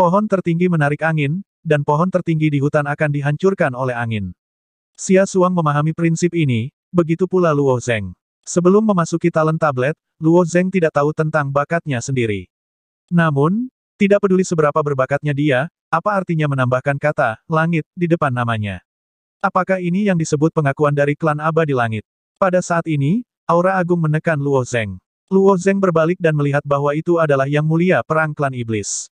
Pohon tertinggi menarik angin, dan pohon tertinggi di hutan akan dihancurkan oleh angin. Xia Suang memahami prinsip ini, begitu pula Luo Zeng. Sebelum memasuki talent tablet, Luo Zeng tidak tahu tentang bakatnya sendiri. Namun, tidak peduli seberapa berbakatnya dia, apa artinya menambahkan kata langit di depan namanya. Apakah ini yang disebut pengakuan dari klan abadi langit? Pada saat ini, aura agung menekan Luo Zeng. Luo Zeng berbalik dan melihat bahwa itu adalah yang mulia perang klan iblis.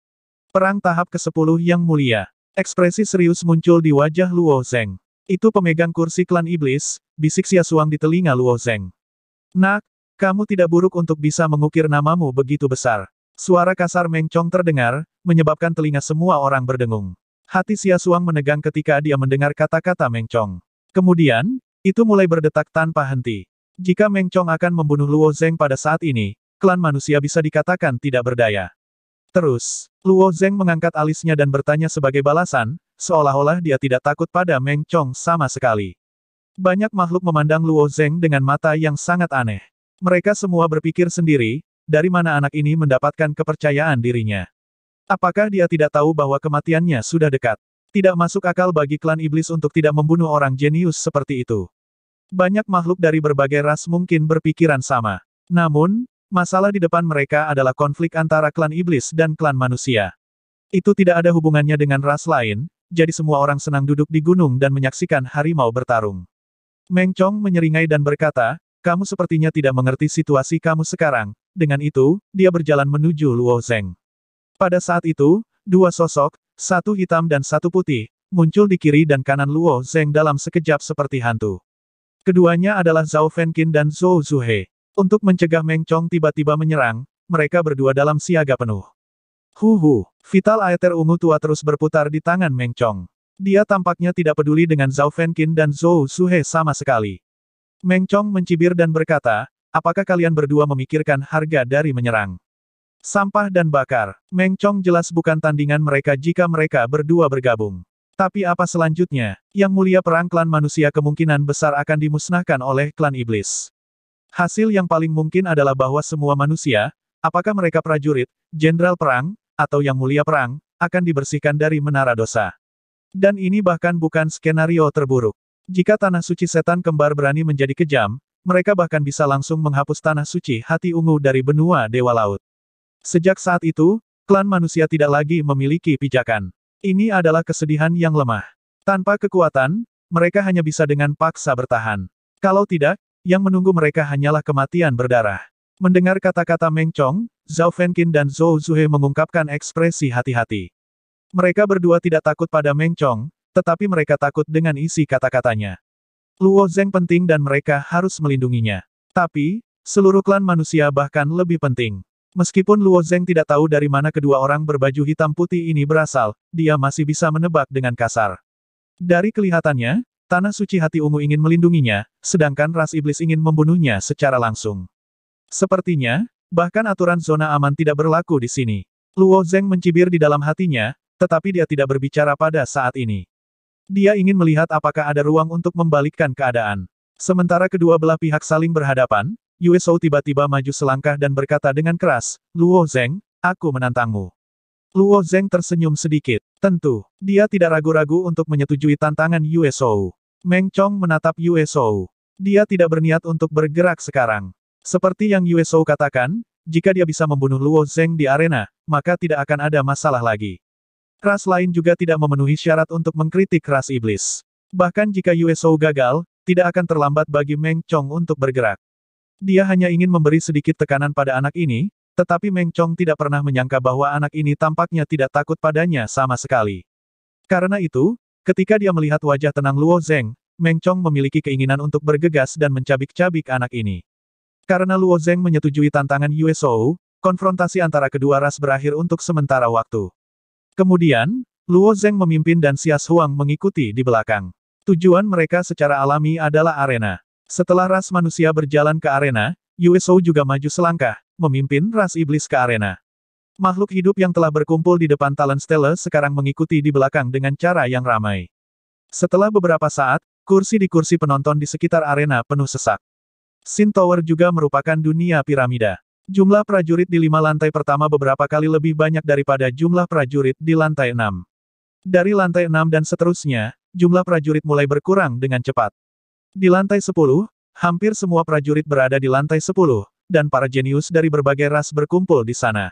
Perang tahap ke-10 yang mulia. Ekspresi serius muncul di wajah Luo Zeng. Itu pemegang kursi klan iblis, bisik Xia Suang di telinga Luo Zeng. Nak, kamu tidak buruk untuk bisa mengukir namamu begitu besar. Suara kasar Meng Chong terdengar, menyebabkan telinga semua orang berdengung. Hati Xia Suang menegang ketika dia mendengar kata-kata Meng Chong. Kemudian, itu mulai berdetak tanpa henti. Jika Meng Chong akan membunuh Luo Zeng pada saat ini, klan manusia bisa dikatakan tidak berdaya. Terus, Luo Zeng mengangkat alisnya dan bertanya sebagai balasan, seolah-olah dia tidak takut pada Meng Chong sama sekali. Banyak makhluk memandang Luo Zeng dengan mata yang sangat aneh. Mereka semua berpikir sendiri, dari mana anak ini mendapatkan kepercayaan dirinya. Apakah dia tidak tahu bahwa kematiannya sudah dekat? Tidak masuk akal bagi klan iblis untuk tidak membunuh orang jenius seperti itu. Banyak makhluk dari berbagai ras mungkin berpikiran sama. Namun, Masalah di depan mereka adalah konflik antara klan iblis dan klan manusia. Itu tidak ada hubungannya dengan ras lain, jadi semua orang senang duduk di gunung dan menyaksikan harimau bertarung. Meng Chong menyeringai dan berkata, kamu sepertinya tidak mengerti situasi kamu sekarang, dengan itu, dia berjalan menuju Luo Zeng. Pada saat itu, dua sosok, satu hitam dan satu putih, muncul di kiri dan kanan Luo Zeng dalam sekejap seperti hantu. Keduanya adalah Zhao Fenqin dan Zhou Zuhe. Untuk mencegah Meng Chong tiba-tiba menyerang, mereka berdua dalam siaga penuh. Huhu, vital aether ungu tua terus berputar di tangan Meng Chong. Dia tampaknya tidak peduli dengan Zhao Fenqin dan Zhou Suhe sama sekali. Meng Chong mencibir dan berkata, apakah kalian berdua memikirkan harga dari menyerang? Sampah dan bakar, Meng Chong jelas bukan tandingan mereka jika mereka berdua bergabung. Tapi apa selanjutnya? Yang mulia perang klan manusia kemungkinan besar akan dimusnahkan oleh klan iblis. Hasil yang paling mungkin adalah bahwa semua manusia, apakah mereka prajurit, jenderal perang, atau yang mulia perang, akan dibersihkan dari menara dosa. Dan ini bahkan bukan skenario terburuk. Jika tanah suci setan kembar berani menjadi kejam, mereka bahkan bisa langsung menghapus tanah suci hati ungu dari benua Dewa Laut. Sejak saat itu, klan manusia tidak lagi memiliki pijakan. Ini adalah kesedihan yang lemah. Tanpa kekuatan, mereka hanya bisa dengan paksa bertahan. Kalau tidak, yang menunggu mereka hanyalah kematian berdarah. Mendengar kata-kata Meng Chong, Zhao Fenqin dan Zhou Zuhe mengungkapkan ekspresi hati-hati. Mereka berdua tidak takut pada Meng Chong, tetapi mereka takut dengan isi kata-katanya. Luo Zeng penting dan mereka harus melindunginya. Tapi, seluruh klan manusia bahkan lebih penting. Meskipun Luo Zeng tidak tahu dari mana kedua orang berbaju hitam putih ini berasal, dia masih bisa menebak dengan kasar. Dari kelihatannya, Tanah suci hati ungu ingin melindunginya, sedangkan ras iblis ingin membunuhnya secara langsung. Sepertinya, bahkan aturan zona aman tidak berlaku di sini. Luo Zeng mencibir di dalam hatinya, tetapi dia tidak berbicara pada saat ini. Dia ingin melihat apakah ada ruang untuk membalikkan keadaan. Sementara kedua belah pihak saling berhadapan, Yue tiba-tiba maju selangkah dan berkata dengan keras, Luo Zeng, aku menantangmu. Luo Zeng tersenyum sedikit. Tentu, dia tidak ragu-ragu untuk menyetujui tantangan Yue. Meng Chong menatap Yue Shou. Dia tidak berniat untuk bergerak sekarang. Seperti yang Yue Shou katakan, jika dia bisa membunuh Luo Zeng di arena, maka tidak akan ada masalah lagi. Ras lain juga tidak memenuhi syarat untuk mengkritik ras iblis. Bahkan jika Yue Shou gagal, tidak akan terlambat bagi Meng Chong untuk bergerak. Dia hanya ingin memberi sedikit tekanan pada anak ini, tetapi Meng Chong tidak pernah menyangka bahwa anak ini tampaknya tidak takut padanya sama sekali. Karena itu, Ketika dia melihat wajah tenang Luo Zeng, Meng Chong memiliki keinginan untuk bergegas dan mencabik-cabik anak ini. Karena Luo Zeng menyetujui tantangan Yue konfrontasi antara kedua ras berakhir untuk sementara waktu. Kemudian, Luo Zeng memimpin dan Xias Huang mengikuti di belakang. Tujuan mereka secara alami adalah arena. Setelah ras manusia berjalan ke arena, Yue juga maju selangkah, memimpin ras iblis ke arena. Makhluk hidup yang telah berkumpul di depan Talent Stella sekarang mengikuti di belakang dengan cara yang ramai. Setelah beberapa saat, kursi di kursi penonton di sekitar arena penuh sesak. Sin Tower juga merupakan dunia piramida. Jumlah prajurit di lima lantai pertama beberapa kali lebih banyak daripada jumlah prajurit di lantai enam. Dari lantai enam dan seterusnya, jumlah prajurit mulai berkurang dengan cepat. Di lantai sepuluh, hampir semua prajurit berada di lantai sepuluh, dan para jenius dari berbagai ras berkumpul di sana.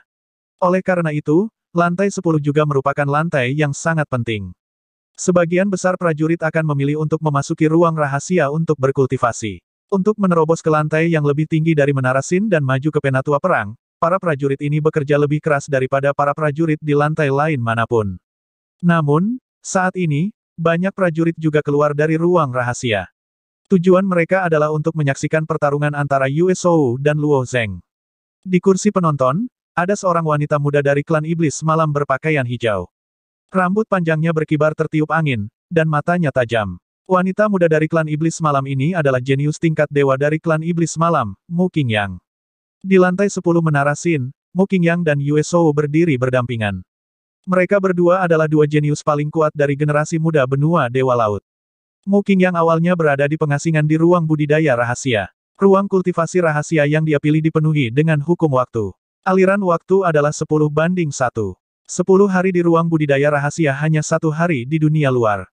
Oleh karena itu, lantai sepuluh juga merupakan lantai yang sangat penting. Sebagian besar prajurit akan memilih untuk memasuki ruang rahasia untuk berkultivasi. Untuk menerobos ke lantai yang lebih tinggi dari Menara Sin dan maju ke Penatua Perang, para prajurit ini bekerja lebih keras daripada para prajurit di lantai lain mana pun. Namun, saat ini, banyak prajurit juga keluar dari ruang rahasia. Tujuan mereka adalah untuk menyaksikan pertarungan antara Yue Shou dan Luo Zheng. Di kursi penonton, ada seorang wanita muda dari klan iblis malam berpakaian hijau. Rambut panjangnya berkibar tertiup angin, dan matanya tajam. Wanita muda dari klan iblis malam ini adalah jenius tingkat dewa dari klan iblis malam, Mu Qingyang. Di lantai 10 menara Sin, Mu Qingyang dan Yue Shou berdiri berdampingan. Mereka berdua adalah dua jenius paling kuat dari generasi muda benua Dewa Laut. Mu Qingyang awalnya berada di pengasingan di ruang budidaya rahasia. Ruang kultivasi rahasia yang dia pilih dipenuhi dengan hukum waktu. Aliran waktu adalah 10 banding 1. 10 hari di ruang budidaya rahasia hanya satu hari di dunia luar.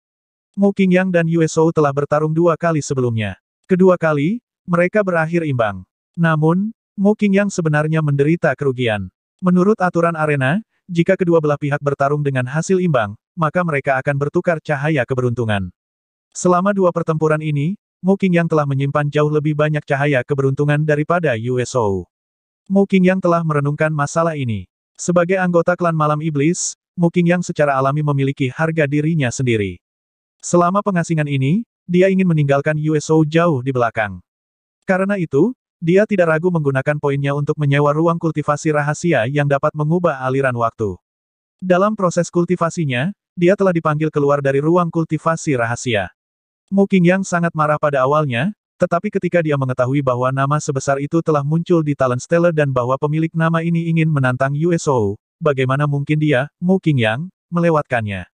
Mu Qingyang dan Yue telah bertarung dua kali sebelumnya. Kedua kali, mereka berakhir imbang. Namun, Mu Qingyang sebenarnya menderita kerugian. Menurut aturan arena, jika kedua belah pihak bertarung dengan hasil imbang, maka mereka akan bertukar cahaya keberuntungan. Selama dua pertempuran ini, Mu Qingyang telah menyimpan jauh lebih banyak cahaya keberuntungan daripada Yue. Mu Qingyang telah merenungkan masalah ini. Sebagai anggota klan malam iblis, Mu Qingyang secara alami memiliki harga dirinya sendiri. Selama pengasingan ini, dia ingin meninggalkan USO jauh di belakang. Karena itu, dia tidak ragu menggunakan poinnya untuk menyewa ruang kultivasi rahasia yang dapat mengubah aliran waktu. Dalam proses kultivasinya, dia telah dipanggil keluar dari ruang kultivasi rahasia. Mu Qingyang sangat marah pada awalnya, tetapi ketika dia mengetahui bahwa nama sebesar itu telah muncul di Talent Stellar dan bahwa pemilik nama ini ingin menantang USO, bagaimana mungkin dia, Mu Qingyang, melewatkannya.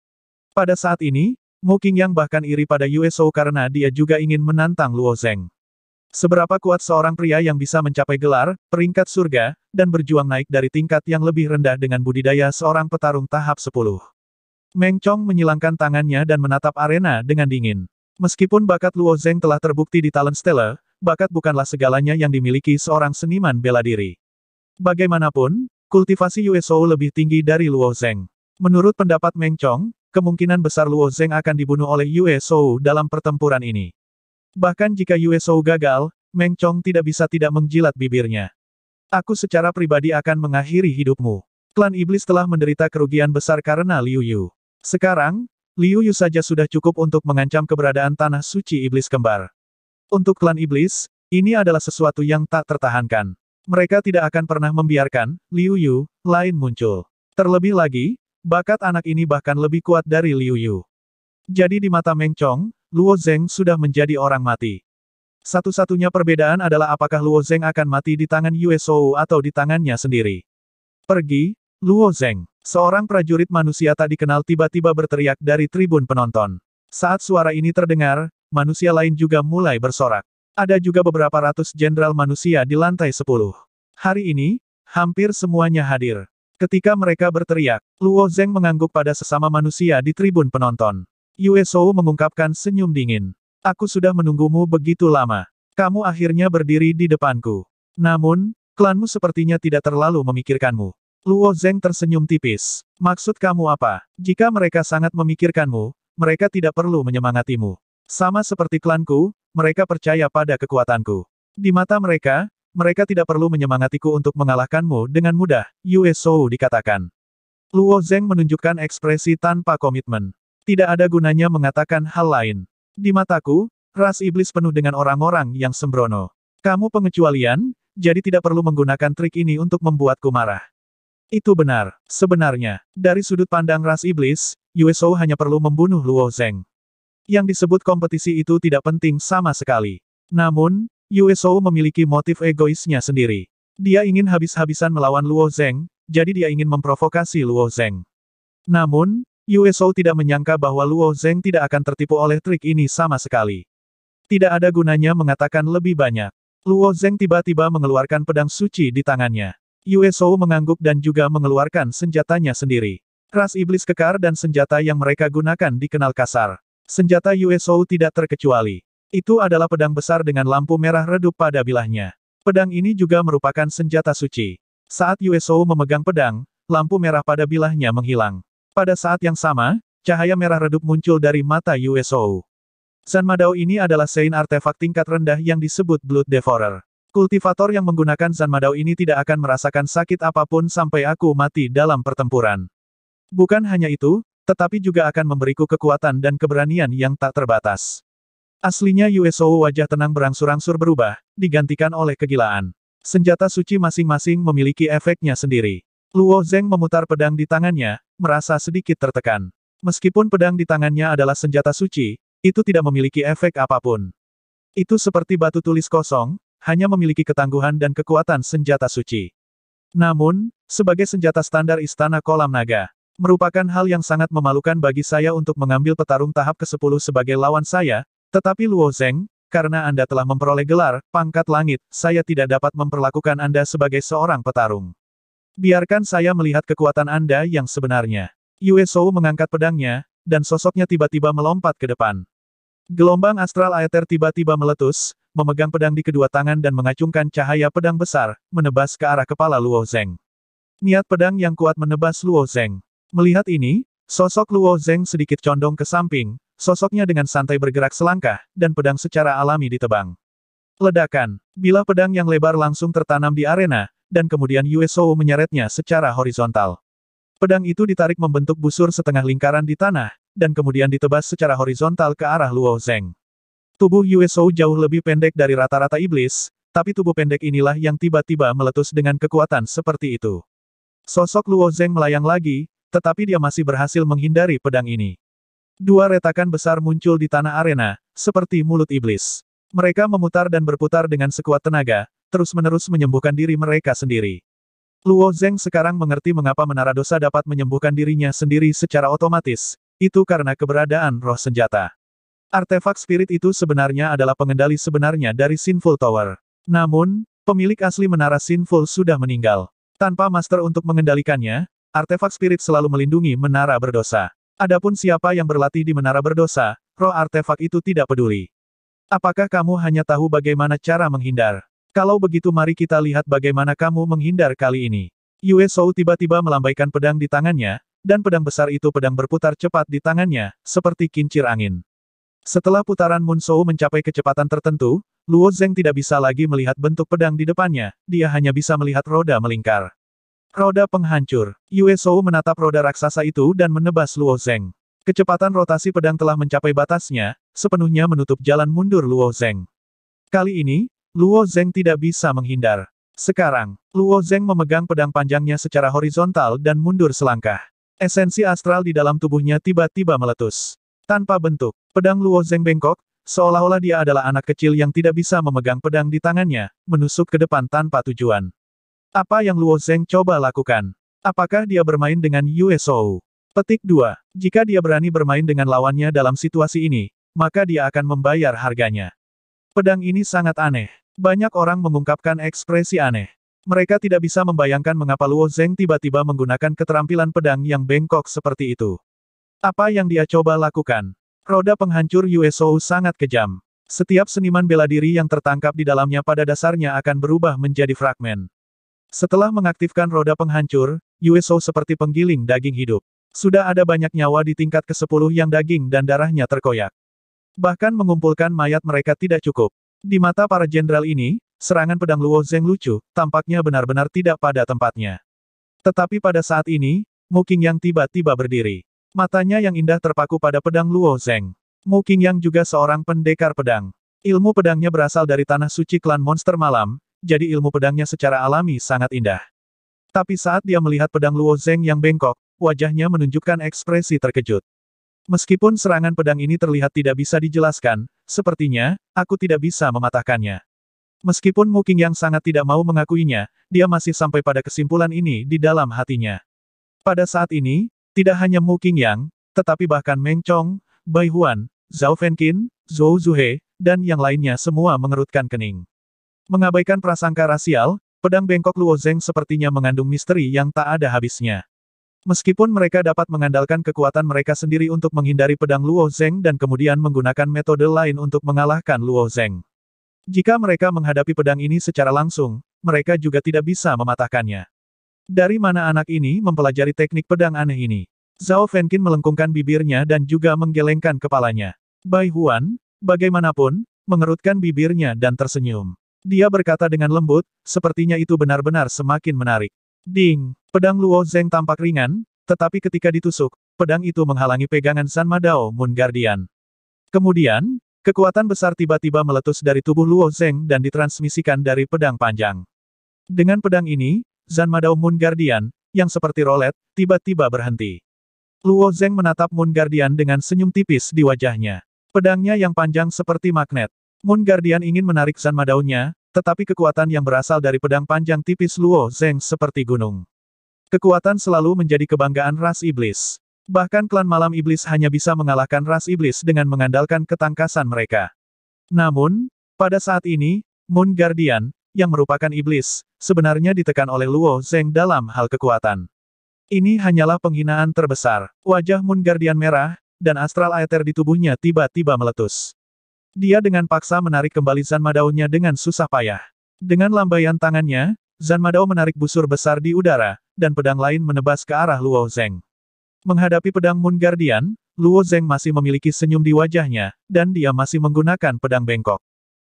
Pada saat ini, Mu Qingyang bahkan iri pada Shou karena dia juga ingin menantang Luo Zheng. Seberapa kuat seorang pria yang bisa mencapai gelar, peringkat surga, dan berjuang naik dari tingkat yang lebih rendah dengan budidaya seorang petarung tahap 10. Meng Chong menyilangkan tangannya dan menatap arena dengan dingin. Meskipun bakat Luo Zheng telah terbukti di Talent Stellar, bakat bukanlah segalanya yang dimiliki seorang seniman bela diri. Bagaimanapun, kultivasi Yue Shou lebih tinggi dari Luo Zheng. Menurut pendapat Meng Chong, kemungkinan besar Luo Zheng akan dibunuh oleh Yue Shou dalam pertempuran ini. Bahkan jika Yue Shou gagal, Meng Chong tidak bisa tidak menjilat bibirnya. Aku secara pribadi akan mengakhiri hidupmu. Klan Iblis telah menderita kerugian besar karena Liu Yu. Sekarang, Liu Yu saja sudah cukup untuk mengancam keberadaan tanah suci Iblis kembar. Untuk klan Iblis, ini adalah sesuatu yang tak tertahankan. Mereka tidak akan pernah membiarkan Liu Yu lain muncul. Terlebih lagi, Bakat anak ini bahkan lebih kuat dari Liu Yu. Jadi di mata Meng Chong, Luo Zheng sudah menjadi orang mati. Satu-satunya perbedaan adalah apakah Luo Zheng akan mati di tangan Yue Shou atau di tangannya sendiri. Pergi, Luo Zheng. Seorang prajurit manusia tak dikenal tiba-tiba berteriak dari tribun penonton. Saat suara ini terdengar, manusia lain juga mulai bersorak. Ada juga beberapa ratus jenderal manusia di lantai 10. Hari ini, hampir semuanya hadir. Ketika mereka berteriak, Luo Zheng mengangguk pada sesama manusia di tribun penonton. Yue Shou mengungkapkan senyum dingin. Aku sudah menunggumu begitu lama. Kamu akhirnya berdiri di depanku. Namun, klanmu sepertinya tidak terlalu memikirkanmu. Luo Zheng tersenyum tipis. Maksud kamu apa? Jika mereka sangat memikirkanmu, mereka tidak perlu menyemangatimu. Sama seperti klanku, mereka percaya pada kekuatanku. Di mata mereka, mereka tidak perlu menyemangatiku untuk mengalahkanmu dengan mudah, Yue Shou dikatakan. Luo Zheng menunjukkan ekspresi tanpa komitmen. Tidak ada gunanya mengatakan hal lain. Di mataku, ras iblis penuh dengan orang-orang yang sembrono. Kamu pengecualian, jadi tidak perlu menggunakan trik ini untuk membuatku marah. Itu benar. Sebenarnya, dari sudut pandang ras iblis, Yue Shou hanya perlu membunuh Luo Zheng. Yang disebut kompetisi itu tidak penting sama sekali. Namun, Yue Shou memiliki motif egoisnya sendiri. Dia ingin habis-habisan melawan Luo Zheng, jadi dia ingin memprovokasi Luo Zheng. Namun, Yue Shou tidak menyangka bahwa Luo Zheng tidak akan tertipu oleh trik ini sama sekali. Tidak ada gunanya mengatakan lebih banyak. Luo Zeng tiba-tiba mengeluarkan pedang suci di tangannya. Yue Shou mengangguk dan juga mengeluarkan senjatanya sendiri. Ras iblis kekar dan senjata yang mereka gunakan dikenal kasar. Senjata Yue Shou tidak terkecuali. Itu adalah pedang besar dengan lampu merah redup pada bilahnya. Pedang ini juga merupakan senjata suci. Saat Yue Shou memegang pedang, lampu merah pada bilahnya menghilang. Pada saat yang sama, cahaya merah redup muncul dari mata Yue Shou. San ini adalah sein artefak tingkat rendah yang disebut Blood Devourer. Kultivator yang menggunakan San Madao ini tidak akan merasakan sakit apa pun sampai aku mati dalam pertempuran. Bukan hanya itu, tetapi juga akan memberiku kekuatan dan keberanian yang tak terbatas. Aslinya USO wajah tenang berangsur-angsur berubah, digantikan oleh kegilaan. Senjata suci masing-masing memiliki efeknya sendiri. Luo Zeng memutar pedang di tangannya, merasa sedikit tertekan. Meskipun pedang di tangannya adalah senjata suci, itu tidak memiliki efek apa pun. Itu seperti batu tulis kosong, hanya memiliki ketangguhan dan kekuatan senjata suci. Namun, sebagai senjata standar Istana Kolam Naga, merupakan hal yang sangat memalukan bagi saya untuk mengambil petarung tahap ke-10 sebagai lawan saya, tetapi Luo Zeng, karena Anda telah memperoleh gelar, pangkat langit, saya tidak dapat memperlakukan Anda sebagai seorang petarung. Biarkan saya melihat kekuatan Anda yang sebenarnya. Yue Shou mengangkat pedangnya, dan sosoknya tiba-tiba melompat ke depan. Gelombang astral aether tiba-tiba meletus, memegang pedang di kedua tangan dan mengacungkan cahaya pedang besar, menebas ke arah kepala Luo Zeng. Niat pedang yang kuat menebas Luo Zeng. Melihat ini, sosok Luo Zeng sedikit condong ke samping, sosoknya dengan santai bergerak selangkah, dan pedang secara alami ditebang. Ledakan. Bila pedang yang lebar langsung tertanam di arena, dan kemudian Yue Shou menyeretnya secara horizontal. Pedang itu ditarik membentuk busur setengah lingkaran di tanah, dan kemudian ditebas secara horizontal ke arah Luo Zeng. Tubuh Yue Shou jauh lebih pendek dari rata-rata iblis, tapi tubuh pendek inilah yang tiba-tiba meletus dengan kekuatan seperti itu. Sosok Luo Zeng melayang lagi, tetapi dia masih berhasil menghindari pedang ini. Dua retakan besar muncul di tanah arena, seperti mulut iblis. Mereka memutar dan berputar dengan sekuat tenaga, terus-menerus menyembuhkan diri mereka sendiri. Luo Zeng sekarang mengerti mengapa menara dosa dapat menyembuhkan dirinya sendiri secara otomatis, itu karena keberadaan roh senjata. Artefak spirit itu sebenarnya adalah pengendali sebenarnya dari Sinful Tower. Namun, pemilik asli menara Sinful sudah meninggal. Tanpa master untuk mengendalikannya, artefak spirit selalu melindungi menara berdosa. Adapun siapa yang berlatih di menara berdosa, roh artefak itu tidak peduli. Apakah kamu hanya tahu bagaimana cara menghindar? Kalau begitu mari kita lihat bagaimana kamu menghindar kali ini. Yue Shou tiba-tiba melambaikan pedang di tangannya, dan pedang besar itu pedang berputar cepat di tangannya, seperti kincir angin. Setelah putaran Munshou mencapai kecepatan tertentu, Luo Zeng tidak bisa lagi melihat bentuk pedang di depannya, dia hanya bisa melihat roda melingkar. Roda penghancur. Yue Shou menatap roda raksasa itu dan menebas Luo Zeng. Kecepatan rotasi pedang telah mencapai batasnya, sepenuhnya menutup jalan mundur Luo Zeng. Kali ini, Luo Zeng tidak bisa menghindar. Sekarang, Luo Zeng memegang pedang panjangnya secara horizontal dan mundur selangkah. Esensi astral di dalam tubuhnya tiba-tiba meletus. Tanpa bentuk, pedang Luo Zeng bengkok, seolah-olah dia adalah anak kecil yang tidak bisa memegang pedang di tangannya, menusuk ke depan tanpa tujuan. Apa yang Luo Zeng coba lakukan? Apakah dia bermain dengan Yue Shou? Petik 2. Jika dia berani bermain dengan lawannya dalam situasi ini, maka dia akan membayar harganya. Pedang ini sangat aneh. Banyak orang mengungkapkan ekspresi aneh. Mereka tidak bisa membayangkan mengapa Luo Zeng tiba-tiba menggunakan keterampilan pedang yang bengkok seperti itu. Apa yang dia coba lakukan? Roda penghancur Shou sangat kejam. Setiap seniman bela diri yang tertangkap di dalamnya pada dasarnya akan berubah menjadi fragmen. Setelah mengaktifkan roda penghancur, Shou seperti penggiling daging hidup. Sudah ada banyak nyawa di tingkat ke-10 yang daging dan darahnya terkoyak. Bahkan mengumpulkan mayat mereka tidak cukup. Di mata para jenderal ini, serangan pedang Luo Zeng lucu, tampaknya benar-benar tidak pada tempatnya. Tetapi pada saat ini, Mu Qingyang tiba-tiba berdiri. Matanya yang indah terpaku pada pedang Luo Zeng. Mu Qingyang juga seorang pendekar pedang. Ilmu pedangnya berasal dari tanah suci klan monster malam, jadi ilmu pedangnya secara alami sangat indah. Tapi saat dia melihat pedang Luo Zeng yang bengkok, wajahnya menunjukkan ekspresi terkejut. Meskipun serangan pedang ini terlihat tidak bisa dijelaskan, sepertinya, aku tidak bisa mematahkannya. Meskipun Mu Qing yang sangat tidak mau mengakuinya, dia masih sampai pada kesimpulan ini di dalam hatinya. Pada saat ini, tidak hanya Mu Qing Yang, tetapi bahkan Meng Chong, Bai Huan, Zhao Fenqin, Zhou Zuhe, dan yang lainnya semua mengerutkan kening. Mengabaikan prasangka rasial, pedang bengkok Luo Zeng sepertinya mengandung misteri yang tak ada habisnya. Meskipun mereka dapat mengandalkan kekuatan mereka sendiri untuk menghindari pedang Luo Zeng dan kemudian menggunakan metode lain untuk mengalahkan Luo Zeng. Jika mereka menghadapi pedang ini secara langsung, mereka juga tidak bisa mematahkannya. Dari mana anak ini mempelajari teknik pedang aneh ini? Zhao Fenkin melengkungkan bibirnya dan juga menggelengkan kepalanya. Bai Huan, bagaimanapun, mengerutkan bibirnya dan tersenyum. Dia berkata dengan lembut, sepertinya itu benar-benar semakin menarik. Ding! Pedang Luo Zeng tampak ringan, tetapi ketika ditusuk, pedang itu menghalangi pegangan San Madao Moon Guardian. Kemudian, kekuatan besar tiba-tiba meletus dari tubuh Luo Zeng dan ditransmisikan dari pedang panjang. Dengan pedang ini, Zan Madao Moon Guardian, yang seperti rolet, tiba-tiba berhenti. Luo Zeng menatap Moon Guardian dengan senyum tipis di wajahnya. Pedangnya yang panjang seperti magnet. Moon Guardian ingin menarik Zan Madao-nya, tetapi kekuatan yang berasal dari pedang panjang tipis Luo Zeng seperti gunung. Kekuatan selalu menjadi kebanggaan ras iblis. Bahkan klan malam iblis hanya bisa mengalahkan ras iblis dengan mengandalkan ketangkasan mereka. Namun, pada saat ini, Moon Guardian, yang merupakan iblis, sebenarnya ditekan oleh Luo Zeng dalam hal kekuatan. Ini hanyalah penghinaan terbesar. Wajah Moon Guardian merah, dan astral aether di tubuhnya tiba-tiba meletus. Dia dengan paksa menarik kembali Zan Madao-nya dengan susah payah. Dengan lambaian tangannya, Zan Madao menarik busur besar di udara, dan pedang lain menebas ke arah Luo Zeng. Menghadapi pedang Moon Guardian, Luo Zeng masih memiliki senyum di wajahnya, dan dia masih menggunakan pedang bengkok.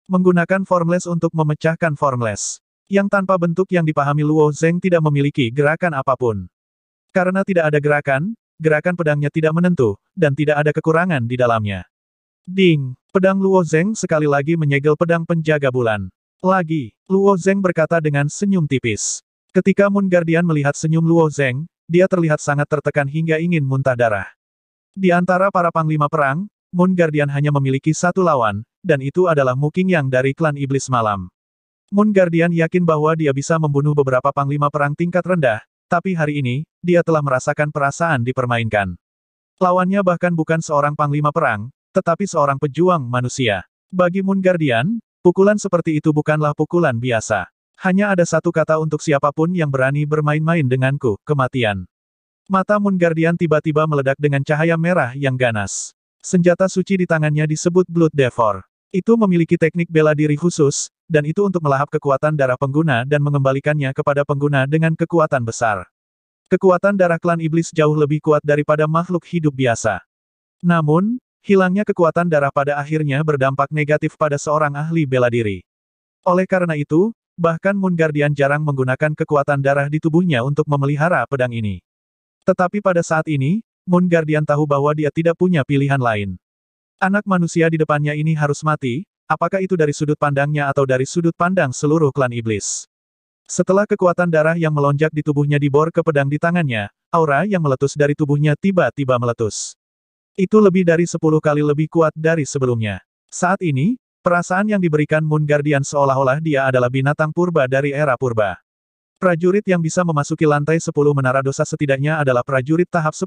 Menggunakan Formless untuk memecahkan Formless. Yang tanpa bentuk yang dipahami Luo Zeng tidak memiliki gerakan apa pun. Karena tidak ada gerakan, gerakan pedangnya tidak menentu, dan tidak ada kekurangan di dalamnya. Ding! Pedang Luo Zeng sekali lagi menyegel pedang penjaga bulan. Lagi, Luo Zeng berkata dengan senyum tipis. Ketika Moon Guardian melihat senyum Luo Zeng, dia terlihat sangat tertekan hingga ingin muntah darah. Di antara para panglima perang, Moon Guardian hanya memiliki satu lawan, dan itu adalah Mu Qingyang dari klan Iblis Malam. Moon Guardian yakin bahwa dia bisa membunuh beberapa panglima perang tingkat rendah, tapi hari ini, dia telah merasakan perasaan dipermainkan. Lawannya bahkan bukan seorang panglima perang, tetapi seorang pejuang manusia. Bagi Moon Guardian, pukulan seperti itu bukanlah pukulan biasa. Hanya ada satu kata untuk siapa pun yang berani bermain-main denganku, kematian. Mata Moon Guardian tiba-tiba meledak dengan cahaya merah yang ganas. Senjata suci di tangannya disebut Blood Devor. Itu memiliki teknik bela diri khusus, dan itu untuk melahap kekuatan darah pengguna dan mengembalikannya kepada pengguna dengan kekuatan besar. Kekuatan darah klan iblis jauh lebih kuat daripada makhluk hidup biasa. Namun, Hilangnya kekuatan darah pada akhirnya berdampak negatif pada seorang ahli bela diri. Oleh karena itu, bahkan Moon Guardian jarang menggunakan kekuatan darah di tubuhnya untuk memelihara pedang ini. Tetapi pada saat ini, Moon Guardian tahu bahwa dia tidak punya pilihan lain. Anak manusia di depannya ini harus mati, apakah itu dari sudut pandangnya atau dari sudut pandang seluruh klan iblis. Setelah kekuatan darah yang melonjak di tubuhnya dibor ke pedang di tangannya, aura yang meletus dari tubuhnya tiba-tiba meletus. Itu lebih dari sepuluh kali lebih kuat dari sebelumnya. Saat ini, perasaan yang diberikan Moon Guardian seolah-olah dia adalah binatang purba dari era purba. Prajurit yang bisa memasuki lantai 10 menara dosa setidaknya adalah prajurit tahap 10,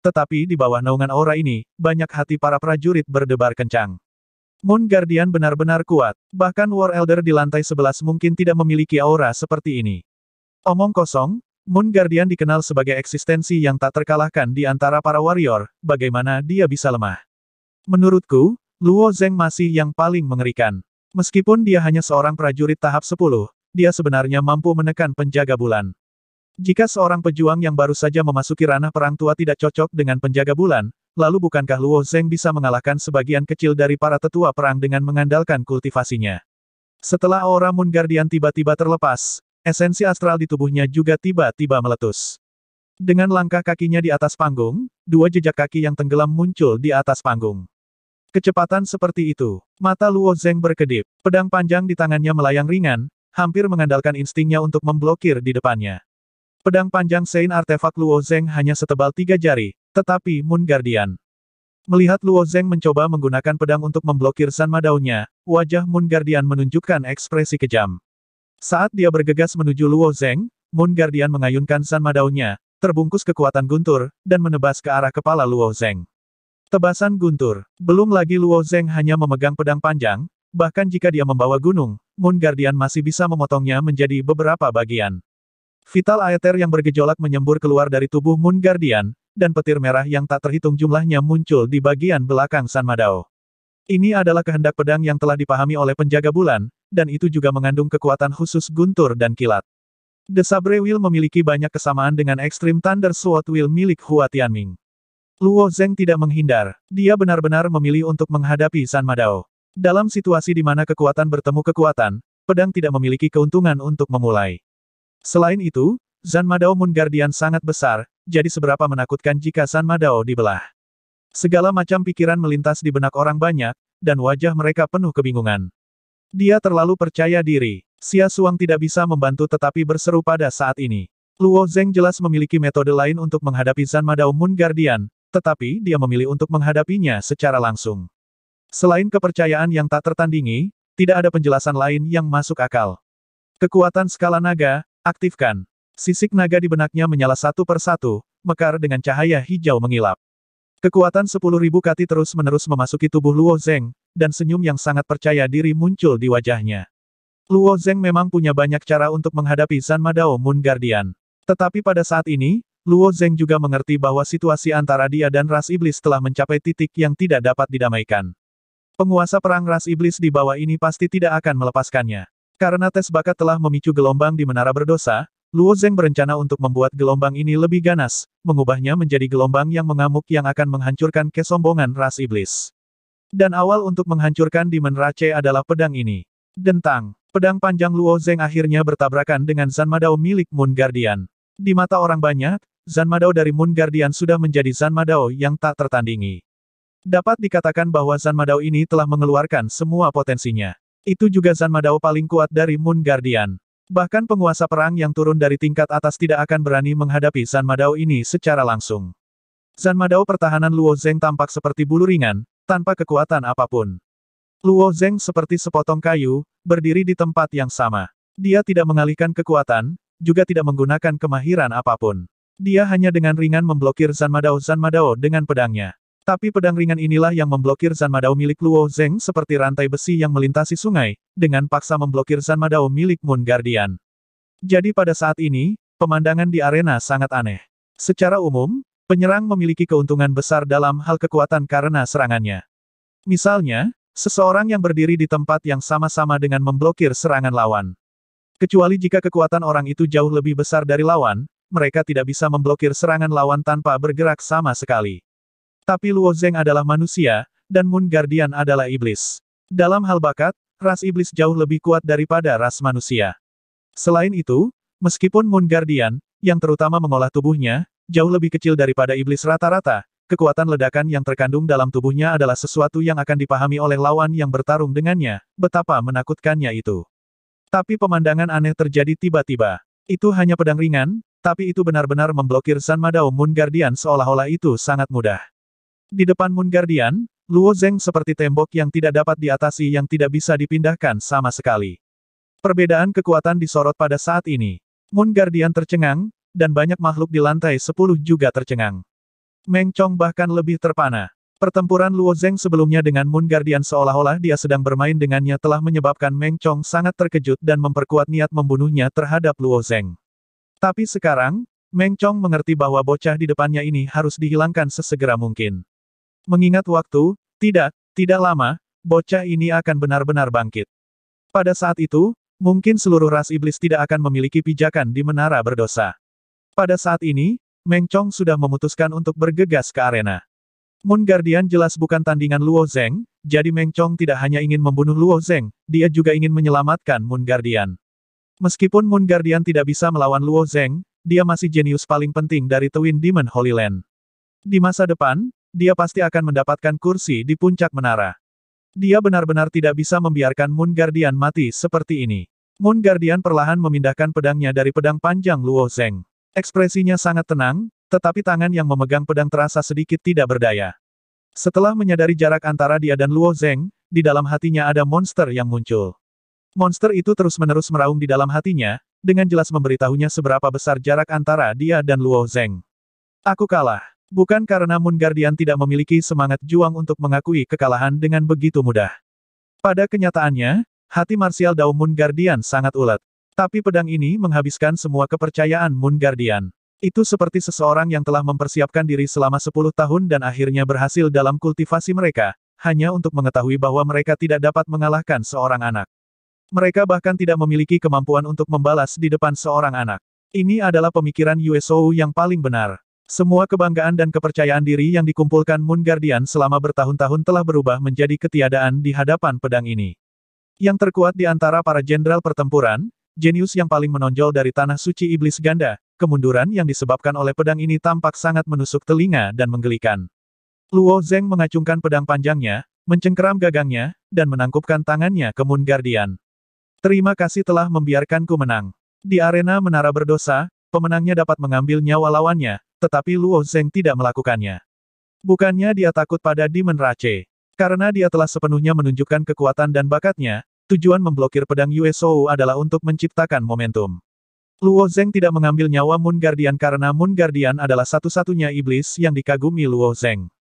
tetapi di bawah naungan aura ini, banyak hati para prajurit berdebar kencang. Moon Guardian benar-benar kuat, bahkan War Elder di lantai 11 mungkin tidak memiliki aura seperti ini. Omong kosong, Moon Guardian dikenal sebagai eksistensi yang tak terkalahkan di antara para warrior, bagaimana dia bisa lemah. Menurutku, Luo Zeng masih yang paling mengerikan. Meskipun dia hanya seorang prajurit tahap 10, dia sebenarnya mampu menekan penjaga bulan. Jika seorang pejuang yang baru saja memasuki ranah perang tua tidak cocok dengan penjaga bulan, lalu bukankah Luo Zeng bisa mengalahkan sebagian kecil dari para tetua perang dengan mengandalkan kultivasinya? Setelah aura Moon Guardian tiba-tiba terlepas, Esensi astral di tubuhnya juga tiba-tiba meletus. Dengan langkah kakinya di atas panggung, dua jejak kaki yang tenggelam muncul di atas panggung. Kecepatan seperti itu, mata Luo Zeng berkedip, pedang panjang di tangannya melayang ringan, hampir mengandalkan instingnya untuk memblokir di depannya. Pedang panjang Sein artefak Luo Zeng hanya setebal tiga jari, tetapi Moon Guardian. Melihat Luo Zeng mencoba menggunakan pedang untuk memblokir San Madaunya, wajah Moon Guardian menunjukkan ekspresi kejam. Saat dia bergegas menuju Luo Zeng, Moon Guardian mengayunkan San Madaunya, terbungkus kekuatan guntur, dan menebas ke arah kepala Luo Zeng. Tebasan guntur. Belum lagi Luo Zeng hanya memegang pedang panjang, bahkan jika dia membawa gunung, Moon Guardian masih bisa memotongnya menjadi beberapa bagian. Vital Aether yang bergejolak menyembur keluar dari tubuh Moon Guardian, dan petir merah yang tak terhitung jumlahnya muncul di bagian belakang San Madao. Ini adalah kehendak pedang yang telah dipahami oleh penjaga bulan, dan itu juga mengandung kekuatan khusus guntur dan kilat. The Sabre Wheel memiliki banyak kesamaan dengan Extreme Thunder Sword Wheel milik Hua Tianming. Luo Zeng tidak menghindar, dia benar-benar memilih untuk menghadapi San Madao. Dalam situasi di mana kekuatan bertemu kekuatan, pedang tidak memiliki keuntungan untuk memulai. Selain itu, San Madao Moon Guardian sangat besar, jadi seberapa menakutkan jika San Madao dibelah. Segala macam pikiran melintas di benak orang banyak, dan wajah mereka penuh kebingungan. Dia terlalu percaya diri. Xia Suang tidak bisa membantu tetapi berseru pada saat ini. Luo Zeng jelas memiliki metode lain untuk menghadapi Zan Madao Moon Guardian, tetapi dia memilih untuk menghadapinya secara langsung. Selain kepercayaan yang tak tertandingi, tidak ada penjelasan lain yang masuk akal. Kekuatan skala naga, aktifkan. Sisik naga di benaknya menyala satu persatu, mekar dengan cahaya hijau mengilap. Kekuatan sepuluh ribu kati terus-menerus memasuki tubuh Luo Zeng, dan senyum yang sangat percaya diri muncul di wajahnya. Luo Zeng memang punya banyak cara untuk menghadapi San Madao Moon Guardian. Tetapi pada saat ini, Luo Zeng juga mengerti bahwa situasi antara dia dan ras iblis telah mencapai titik yang tidak dapat didamaikan. Penguasa perang ras iblis di bawah ini pasti tidak akan melepaskannya. Karena tes bakat telah memicu gelombang di menara berdosa, Luo Zeng berencana untuk membuat gelombang ini lebih ganas, mengubahnya menjadi gelombang yang mengamuk yang akan menghancurkan kesombongan ras iblis. Dan awal untuk menghancurkan Demon Rache adalah pedang ini. Dentang, pedang panjang Luo Zeng akhirnya bertabrakan dengan Zan Madao milik Moon Guardian. Di mata orang banyak, Zan Madao dari Moon Guardian sudah menjadi Zan Madao yang tak tertandingi. Dapat dikatakan bahwa Zan Madao ini telah mengeluarkan semua potensinya. Itu juga Zan Madao paling kuat dari Moon Guardian. Bahkan penguasa perang yang turun dari tingkat atas tidak akan berani menghadapi San Madao ini secara langsung. San Madao pertahanan Luo Zeng tampak seperti bulu ringan, tanpa kekuatan apa pun. Luo Zeng seperti sepotong kayu, berdiri di tempat yang sama. Dia tidak mengalihkan kekuatan, juga tidak menggunakan kemahiran apa pun. Dia hanya dengan ringan memblokir San Madao San Madao dengan pedangnya. Tapi pedang ringan inilah yang memblokir Zan Madao milik Luo Zeng seperti rantai besi yang melintasi sungai, dengan paksa memblokir Zan Madao milik Moon Guardian. Jadi pada saat ini, pemandangan di arena sangat aneh. Secara umum, penyerang memiliki keuntungan besar dalam hal kekuatan karena serangannya. Misalnya, seseorang yang berdiri di tempat yang sama-sama dengan memblokir serangan lawan. Kecuali jika kekuatan orang itu jauh lebih besar dari lawan, mereka tidak bisa memblokir serangan lawan tanpa bergerak sama sekali. Tapi Luo Zeng adalah manusia, dan Moon Guardian adalah iblis. Dalam hal bakat, ras iblis jauh lebih kuat daripada ras manusia. Selain itu, meskipun Moon Guardian, yang terutama mengolah tubuhnya, jauh lebih kecil daripada iblis rata-rata, kekuatan ledakan yang terkandung dalam tubuhnya adalah sesuatu yang akan dipahami oleh lawan yang bertarung dengannya, betapa menakutkannya itu. Tapi pemandangan aneh terjadi tiba-tiba. Itu hanya pedang ringan, tapi itu benar-benar memblokir San Madao Moon Guardian seolah-olah itu sangat mudah. Di depan Moon Guardian, Luo Zeng seperti tembok yang tidak dapat diatasi yang tidak bisa dipindahkan sama sekali. Perbedaan kekuatan disorot pada saat ini. Moon Guardian tercengang, dan banyak makhluk di lantai 10 juga tercengang. Meng Chong bahkan lebih terpana. Pertempuran Luo Zeng sebelumnya dengan Moon Guardian seolah-olah dia sedang bermain dengannya telah menyebabkan Meng Chong sangat terkejut dan memperkuat niat membunuhnya terhadap Luo Zeng. Tapi sekarang, Meng Chong mengerti bahwa bocah di depannya ini harus dihilangkan sesegera mungkin. Mengingat waktu, tidak, tidak lama, bocah ini akan benar-benar bangkit. Pada saat itu, mungkin seluruh ras iblis tidak akan memiliki pijakan di menara berdosa. Pada saat ini, Meng Chong sudah memutuskan untuk bergegas ke arena. Moon Guardian jelas bukan tandingan Luo Zeng, jadi Meng Chong tidak hanya ingin membunuh Luo Zeng, dia juga ingin menyelamatkan Moon Guardian. Meskipun Moon Guardian tidak bisa melawan Luo Zeng, dia masih jenius paling penting dari Twin Demon Holy Land. Di masa depan, dia pasti akan mendapatkan kursi di puncak menara. Dia benar-benar tidak bisa membiarkan Moon Guardian mati seperti ini. Moon Guardian perlahan memindahkan pedangnya dari pedang panjang Luo Zeng. Ekspresinya sangat tenang, tetapi tangan yang memegang pedang terasa sedikit tidak berdaya. Setelah menyadari jarak antara dia dan Luo Zeng, di dalam hatinya ada monster yang muncul. Monster itu terus-menerus meraung di dalam hatinya, dengan jelas memberitahunya seberapa besar jarak antara dia dan Luo Zeng. Aku kalah. Bukan karena Moon Guardian tidak memiliki semangat juang untuk mengakui kekalahan dengan begitu mudah. Pada kenyataannya, hati marsial Dao Moon Guardian sangat ulet. Tapi pedang ini menghabiskan semua kepercayaan Moon Guardian. Itu seperti seseorang yang telah mempersiapkan diri selama 10 tahun dan akhirnya berhasil dalam kultivasi mereka, hanya untuk mengetahui bahwa mereka tidak dapat mengalahkan seorang anak. Mereka bahkan tidak memiliki kemampuan untuk membalas di depan seorang anak. Ini adalah pemikiran USO yang paling benar. Semua kebanggaan dan kepercayaan diri yang dikumpulkan Moon Guardian selama bertahun-tahun telah berubah menjadi ketiadaan di hadapan pedang ini. Yang terkuat di antara para jenderal pertempuran, jenius yang paling menonjol dari tanah suci iblis ganda, kemunduran yang disebabkan oleh pedang ini tampak sangat menusuk telinga dan menggelikan. Luo Zeng mengacungkan pedang panjangnya, mencengkeram gagangnya, dan menangkupkan tangannya ke Moon Guardian. Terima kasih telah membiarkanku menang. Di arena menara berdosa, pemenangnya dapat mengambil nyawa lawannya, tetapi Luo Zeng tidak melakukannya. Bukannya dia takut pada Demon Rache. Karena dia telah sepenuhnya menunjukkan kekuatan dan bakatnya, tujuan memblokir pedang USO adalah untuk menciptakan momentum. Luo Zeng tidak mengambil nyawa Moon Guardian karena Moon Guardian adalah satu-satunya iblis yang dikagumi Luo Zeng.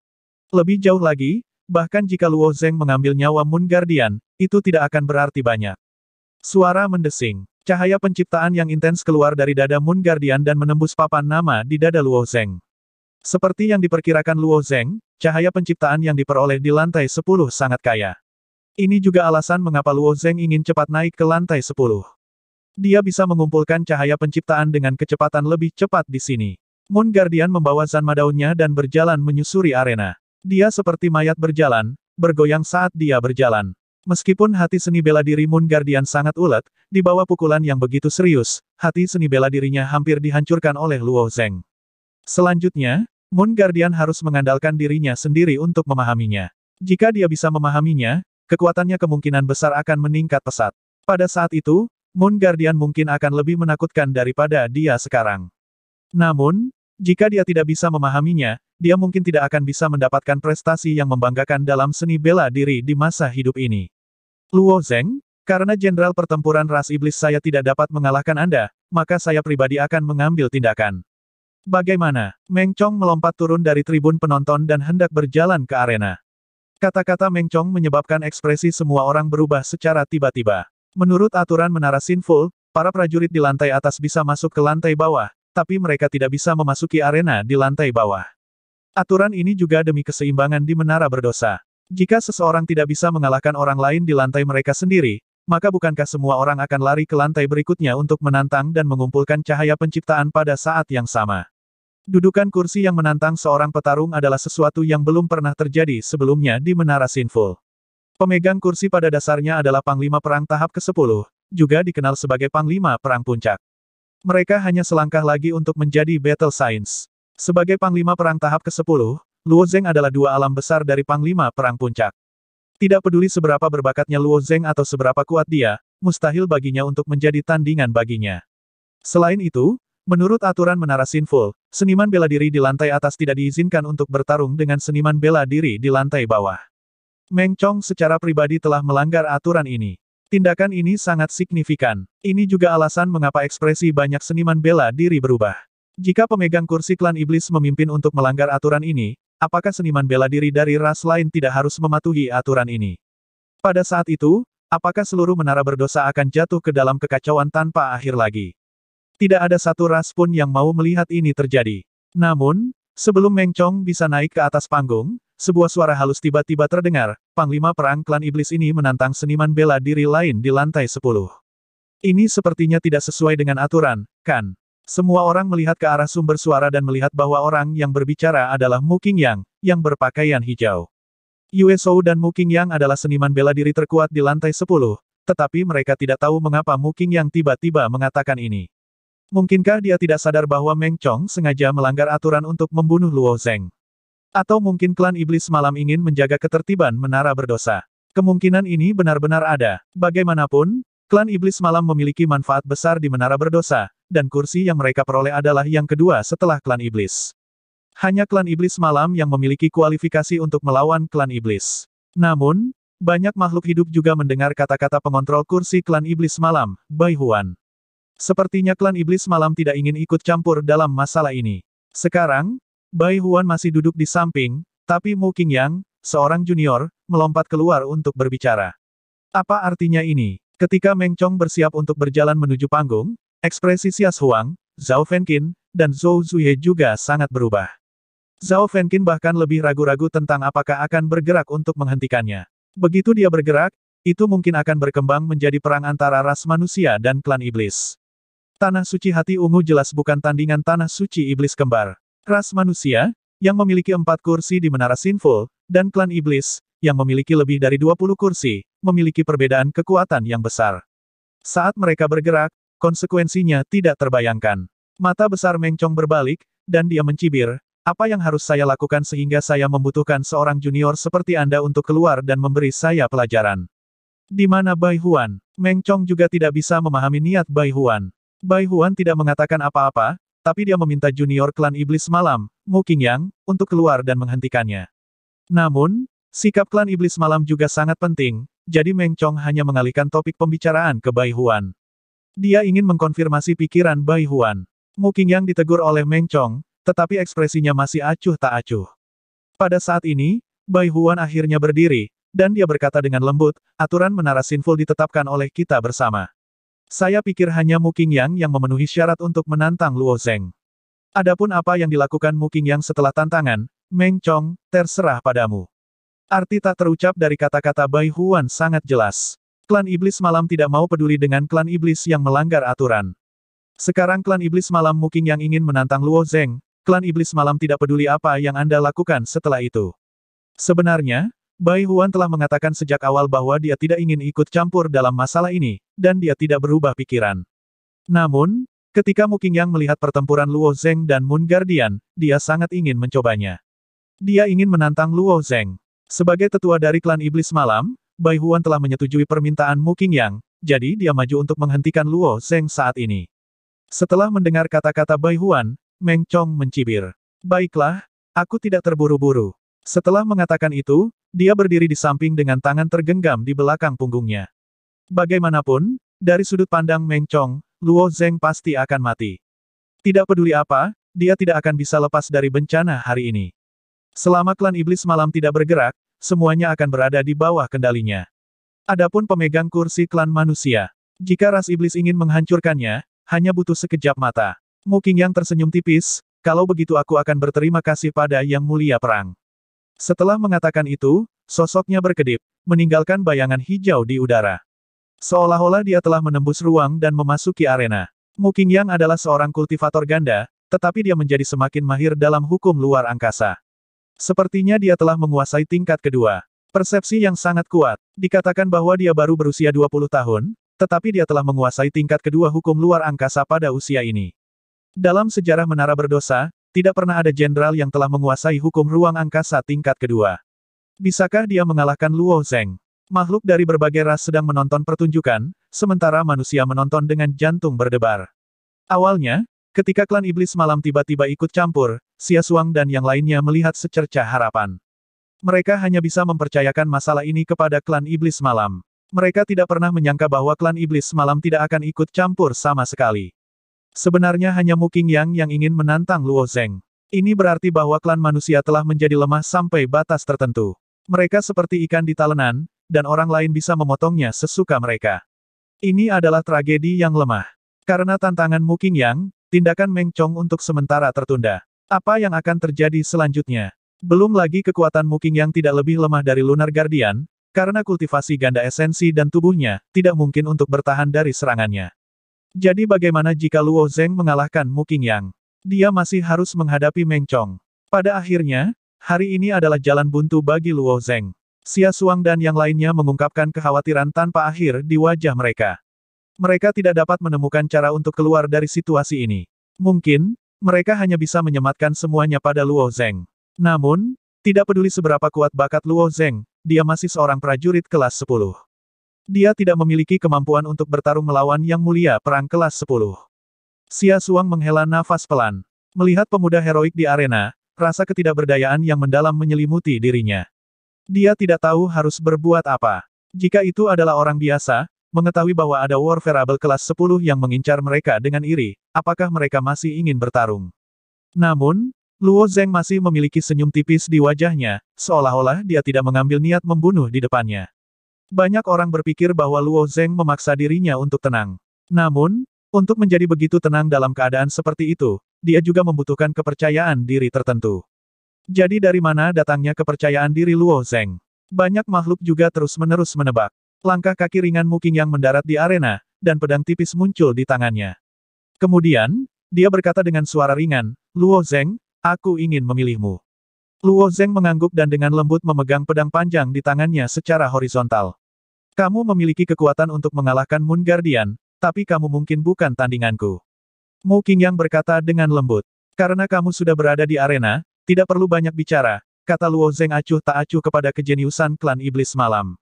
Lebih jauh lagi, bahkan jika Luo Zeng mengambil nyawa Moon Guardian, itu tidak akan berarti banyak. Suara mendesing. Cahaya penciptaan yang intens keluar dari dada Moon Guardian dan menembus papan nama di dada Luo Zeng. Seperti yang diperkirakan Luo Zeng, cahaya penciptaan yang diperoleh di lantai 10 sangat kaya. Ini juga alasan mengapa Luo Zeng ingin cepat naik ke lantai 10. Dia bisa mengumpulkan cahaya penciptaan dengan kecepatan lebih cepat di sini. Moon Guardian membawa Zanma daunnya dan berjalan menyusuri arena. Dia seperti mayat berjalan, bergoyang saat dia berjalan. Meskipun hati seni bela diri Moon Guardian sangat ulet, di bawah pukulan yang begitu serius, hati seni bela dirinya hampir dihancurkan oleh Luo Zeng. Selanjutnya, Moon Guardian harus mengandalkan dirinya sendiri untuk memahaminya. Jika dia bisa memahaminya, kekuatannya kemungkinan besar akan meningkat pesat. Pada saat itu, Moon Guardian mungkin akan lebih menakutkan daripada dia sekarang. Namun, jika dia tidak bisa memahaminya, dia mungkin tidak akan bisa mendapatkan prestasi yang membanggakan dalam seni bela diri di masa hidup ini. Luo Zeng, karena jenderal pertempuran ras iblis saya tidak dapat mengalahkan Anda, maka saya pribadi akan mengambil tindakan. Bagaimana? Meng Chong melompat turun dari tribun penonton dan hendak berjalan ke arena. Kata-kata Meng Chong menyebabkan ekspresi semua orang berubah secara tiba-tiba. Menurut aturan menara Sinful, para prajurit di lantai atas bisa masuk ke lantai bawah, tapi mereka tidak bisa memasuki arena di lantai bawah. Aturan ini juga demi keseimbangan di menara berdosa. Jika seseorang tidak bisa mengalahkan orang lain di lantai mereka sendiri, maka bukankah semua orang akan lari ke lantai berikutnya untuk menantang dan mengumpulkan cahaya penciptaan pada saat yang sama? Dudukan kursi yang menantang seorang petarung adalah sesuatu yang belum pernah terjadi sebelumnya di Menara Sinful. Pemegang kursi pada dasarnya adalah Panglima Perang tahap ke-10, juga dikenal sebagai Panglima Perang Puncak. Mereka hanya selangkah lagi untuk menjadi Battle Science. Sebagai Panglima Perang tahap ke-10, Luo Zeng adalah dua alam besar dari Panglima Perang Puncak. Tidak peduli seberapa berbakatnya Luo Zeng atau seberapa kuat dia, mustahil baginya untuk menjadi tandingan baginya. Selain itu, menurut aturan Menara Sinful, seniman bela diri di lantai atas tidak diizinkan untuk bertarung dengan seniman bela diri di lantai bawah. Meng Chong secara pribadi telah melanggar aturan ini. Tindakan ini sangat signifikan. Ini juga alasan mengapa ekspresi banyak seniman bela diri berubah. Jika pemegang kursi klan iblis memimpin untuk melanggar aturan ini, apakah seniman bela diri dari ras lain tidak harus mematuhi aturan ini? Pada saat itu, apakah seluruh menara berdosa akan jatuh ke dalam kekacauan tanpa akhir lagi? Tidak ada satu ras pun yang mau melihat ini terjadi. Namun, sebelum Meng Chong bisa naik ke atas panggung, sebuah suara halus tiba-tiba terdengar, Panglima Perang Klan Iblis ini menantang seniman bela diri lain di lantai 10. Ini sepertinya tidak sesuai dengan aturan, kan? Semua orang melihat ke arah sumber suara dan melihat bahwa orang yang berbicara adalah Mu Qingyang, yang berpakaian hijau. Yue Shou dan Mu Qingyang adalah seniman bela diri terkuat di lantai 10, tetapi mereka tidak tahu mengapa Mu Qingyang tiba-tiba mengatakan ini. Mungkinkah dia tidak sadar bahwa Meng Chong sengaja melanggar aturan untuk membunuh Luo Zeng? Atau mungkin klan iblis malam ingin menjaga ketertiban menara berdosa? Kemungkinan ini benar-benar ada. Bagaimanapun, Klan Iblis Malam memiliki manfaat besar di Menara Berdosa, dan kursi yang mereka peroleh adalah yang kedua setelah Klan Iblis. Hanya Klan Iblis Malam yang memiliki kualifikasi untuk melawan Klan Iblis. Namun, banyak makhluk hidup juga mendengar kata-kata pengontrol kursi Klan Iblis Malam, Bai Huan. Sepertinya Klan Iblis Malam tidak ingin ikut campur dalam masalah ini. Sekarang, Bai Huan masih duduk di samping, tapi Mu Qingyang, seorang junior, melompat keluar untuk berbicara. Apa artinya ini? Ketika Meng Chong bersiap untuk berjalan menuju panggung, ekspresi Xia Huang, Zhao Fenqin, dan Zhou Zuye juga sangat berubah. Zhao Fenqin bahkan lebih ragu-ragu tentang apakah akan bergerak untuk menghentikannya. Begitu dia bergerak, itu mungkin akan berkembang menjadi perang antara ras manusia dan klan iblis. Tanah suci hati ungu jelas bukan tandingan tanah suci iblis kembar. Ras manusia, yang memiliki empat kursi di Menara Sinful, dan klan iblis, yang memiliki lebih dari 20 kursi, memiliki perbedaan kekuatan yang besar. Saat mereka bergerak, konsekuensinya tidak terbayangkan. Mata besar Meng Chong berbalik, dan dia mencibir, apa yang harus saya lakukan sehingga saya membutuhkan seorang junior seperti Anda untuk keluar dan memberi saya pelajaran. Di mana Bai Huan? Meng Chong juga tidak bisa memahami niat Bai Huan. Bai Huan tidak mengatakan apa-apa, tapi dia meminta junior klan iblis malam, Mu Qingyang, untuk keluar dan menghentikannya. Namun, sikap klan iblis malam juga sangat penting, jadi Meng Chong hanya mengalihkan topik pembicaraan ke Bai Huan. Dia ingin mengkonfirmasi pikiran Bai Huan. Mu Qingyang ditegur oleh Meng Chong, tetapi ekspresinya masih acuh tak acuh. Pada saat ini, Bai Huan akhirnya berdiri, dan dia berkata dengan lembut, aturan menara sinful ditetapkan oleh kita bersama. Saya pikir hanya Mu Qingyang yang memenuhi syarat untuk menantang Luo Zeng. Adapun apa yang dilakukan Mu Qingyang setelah tantangan, Meng Chong, terserah padamu. Arti tak terucap dari kata-kata Bai Huan sangat jelas. Klan Iblis Malam tidak mau peduli dengan klan Iblis yang melanggar aturan. Sekarang klan Iblis Malam Muking yang ingin menantang Luo Zeng, klan Iblis Malam tidak peduli apa yang Anda lakukan setelah itu. Sebenarnya, Bai Huan telah mengatakan sejak awal bahwa dia tidak ingin ikut campur dalam masalah ini, dan dia tidak berubah pikiran. Namun, ketika Muking Yang melihat pertempuran Luo Zeng dan Moon Guardian, dia sangat ingin mencobanya. Dia ingin menantang Luo Zeng. Sebagai tetua dari klan Iblis Malam, Bai Huan telah menyetujui permintaan Mu Qingyang, jadi dia maju untuk menghentikan Luo Zeng saat ini. Setelah mendengar kata-kata Bai Huan, Meng Chong mencibir. Baiklah, aku tidak terburu-buru. Setelah mengatakan itu, dia berdiri di samping dengan tangan tergenggam di belakang punggungnya. Bagaimanapun, dari sudut pandang Meng Chong, Luo Zeng pasti akan mati. Tidak peduli apa, dia tidak akan bisa lepas dari bencana hari ini. Selama klan iblis malam tidak bergerak, semuanya akan berada di bawah kendalinya. Adapun pemegang kursi klan manusia, jika ras iblis ingin menghancurkannya, hanya butuh sekejap mata. Muking yang tersenyum tipis, kalau begitu aku akan berterima kasih pada Yang Mulia Perang. Setelah mengatakan itu, sosoknya berkedip, meninggalkan bayangan hijau di udara. Seolah-olah dia telah menembus ruang dan memasuki arena. Muking Yang adalah seorang kultivator ganda, tetapi dia menjadi semakin mahir dalam hukum luar angkasa. Sepertinya dia telah menguasai tingkat kedua. Persepsi yang sangat kuat. Dikatakan bahwa dia baru berusia 20 tahun, tetapi dia telah menguasai tingkat kedua hukum luar angkasa pada usia ini. Dalam sejarah menara berdosa, tidak pernah ada jenderal yang telah menguasai hukum ruang angkasa tingkat kedua. Bisakah dia mengalahkan Luo Zeng? Makhluk dari berbagai ras sedang menonton pertunjukan, sementara manusia menonton dengan jantung berdebar. Awalnya, Ketika klan iblis malam tiba-tiba ikut campur, Xia Suang dan yang lainnya melihat secercah harapan. Mereka hanya bisa mempercayakan masalah ini kepada klan iblis malam. Mereka tidak pernah menyangka bahwa klan iblis malam tidak akan ikut campur sama sekali. Sebenarnya hanya Mu Qingyang yang ingin menantang Luo Zeng. Ini berarti bahwa klan manusia telah menjadi lemah sampai batas tertentu. Mereka seperti ikan di talenan, dan orang lain bisa memotongnya sesuka mereka. Ini adalah tragedi yang lemah. Karena tantangan Mu Qingyang, Tindakan Meng Chong untuk sementara tertunda. Apa yang akan terjadi selanjutnya? Belum lagi kekuatan Muking yang tidak lebih lemah dari Lunar Guardian, karena kultivasi ganda esensi dan tubuhnya, tidak mungkin untuk bertahan dari serangannya. Jadi bagaimana jika Luo Zeng mengalahkan Muking Yang? Dia masih harus menghadapi Meng Chong. Pada akhirnya, hari ini adalah jalan buntu bagi Luo Zeng. Xia Suang dan yang lainnya mengungkapkan kekhawatiran tanpa akhir di wajah mereka. Mereka tidak dapat menemukan cara untuk keluar dari situasi ini. Mungkin, mereka hanya bisa menyematkan semuanya pada Luo Zeng. Namun, tidak peduli seberapa kuat bakat Luo Zeng, dia masih seorang prajurit kelas 10. Dia tidak memiliki kemampuan untuk bertarung melawan Yang Mulia Perang kelas 10. Xia Suang menghela nafas pelan. Melihat pemuda heroik di arena, rasa ketidakberdayaan yang mendalam menyelimuti dirinya. Dia tidak tahu harus berbuat apa. Jika itu adalah orang biasa, Mengetahui bahwa ada War Variable kelas 10 yang mengincar mereka dengan iri, apakah mereka masih ingin bertarung? Namun, Luo Zeng masih memiliki senyum tipis di wajahnya, seolah-olah dia tidak mengambil niat membunuh di depannya. Banyak orang berpikir bahwa Luo Zeng memaksa dirinya untuk tenang. Namun, untuk menjadi begitu tenang dalam keadaan seperti itu, dia juga membutuhkan kepercayaan diri tertentu. Jadi dari mana datangnya kepercayaan diri Luo Zeng? Banyak makhluk juga terus-menerus menebak. Langkah kaki ringan Muking yang mendarat di arena, dan pedang tipis muncul di tangannya. Kemudian, dia berkata dengan suara ringan, Luo Zeng, aku ingin memilihmu. Luo Zeng mengangguk dan dengan lembut memegang pedang panjang di tangannya secara horizontal. Kamu memiliki kekuatan untuk mengalahkan Moon Guardian, tapi kamu mungkin bukan tandinganku. Mu Qingyang berkata dengan lembut. Karena kamu sudah berada di arena, tidak perlu banyak bicara, kata Luo Zeng acuh tak acuh kepada kejeniusan klan iblis malam.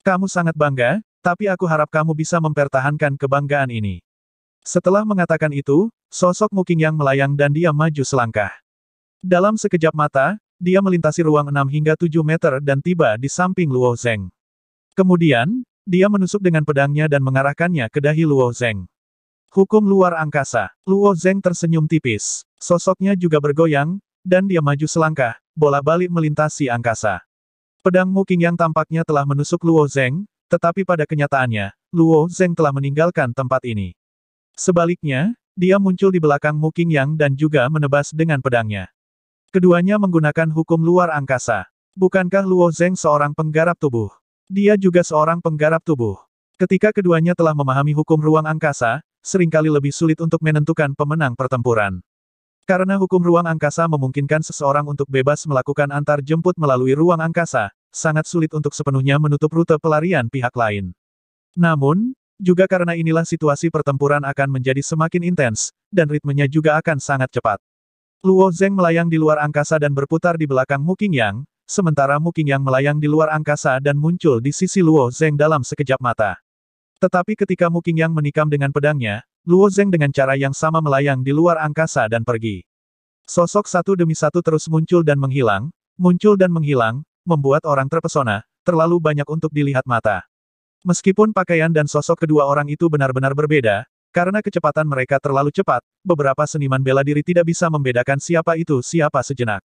Kamu sangat bangga, tapi aku harap kamu bisa mempertahankan kebanggaan ini. Setelah mengatakan itu, sosok Mu Qingyang melayang dan dia maju selangkah. Dalam sekejap mata, dia melintasi ruang 6 hingga 7 meter dan tiba di samping Luo Zeng. Kemudian, dia menusuk dengan pedangnya dan mengarahkannya ke dahi Luo Zeng. Hukum luar angkasa. Luo Zeng tersenyum tipis. Sosoknya juga bergoyang, dan dia maju selangkah, bola balik melintasi angkasa. Pedang Mu yang tampaknya telah menusuk Luo Zeng, tetapi pada kenyataannya, Luo Zeng telah meninggalkan tempat ini. Sebaliknya, dia muncul di belakang Mu Yang dan juga menebas dengan pedangnya. Keduanya menggunakan hukum luar angkasa. Bukankah Luo Zeng seorang penggarap tubuh? Dia juga seorang penggarap tubuh. Ketika keduanya telah memahami hukum ruang angkasa, sering kali lebih sulit untuk menentukan pemenang pertempuran. Karena hukum ruang angkasa memungkinkan seseorang untuk bebas melakukan antar jemput melalui ruang angkasa, sangat sulit untuk sepenuhnya menutup rute pelarian pihak lain. Namun, juga karena inilah situasi pertempuran akan menjadi semakin intens, dan ritmenya juga akan sangat cepat. Luo Zeng melayang di luar angkasa dan berputar di belakang Mu Qingyang, sementara Mu Qingyang melayang di luar angkasa dan muncul di sisi Luo Zeng dalam sekejap mata. Tetapi ketika Mu Qingyang menikam dengan pedangnya, Luo Zeng dengan cara yang sama melayang di luar angkasa dan pergi. Sosok satu demi satu terus muncul dan menghilang, muncul dan menghilang, membuat orang terpesona, terlalu banyak untuk dilihat mata. Meskipun pakaian dan sosok kedua orang itu benar-benar berbeda, karena kecepatan mereka terlalu cepat, beberapa seniman bela diri tidak bisa membedakan siapa itu siapa sejenak.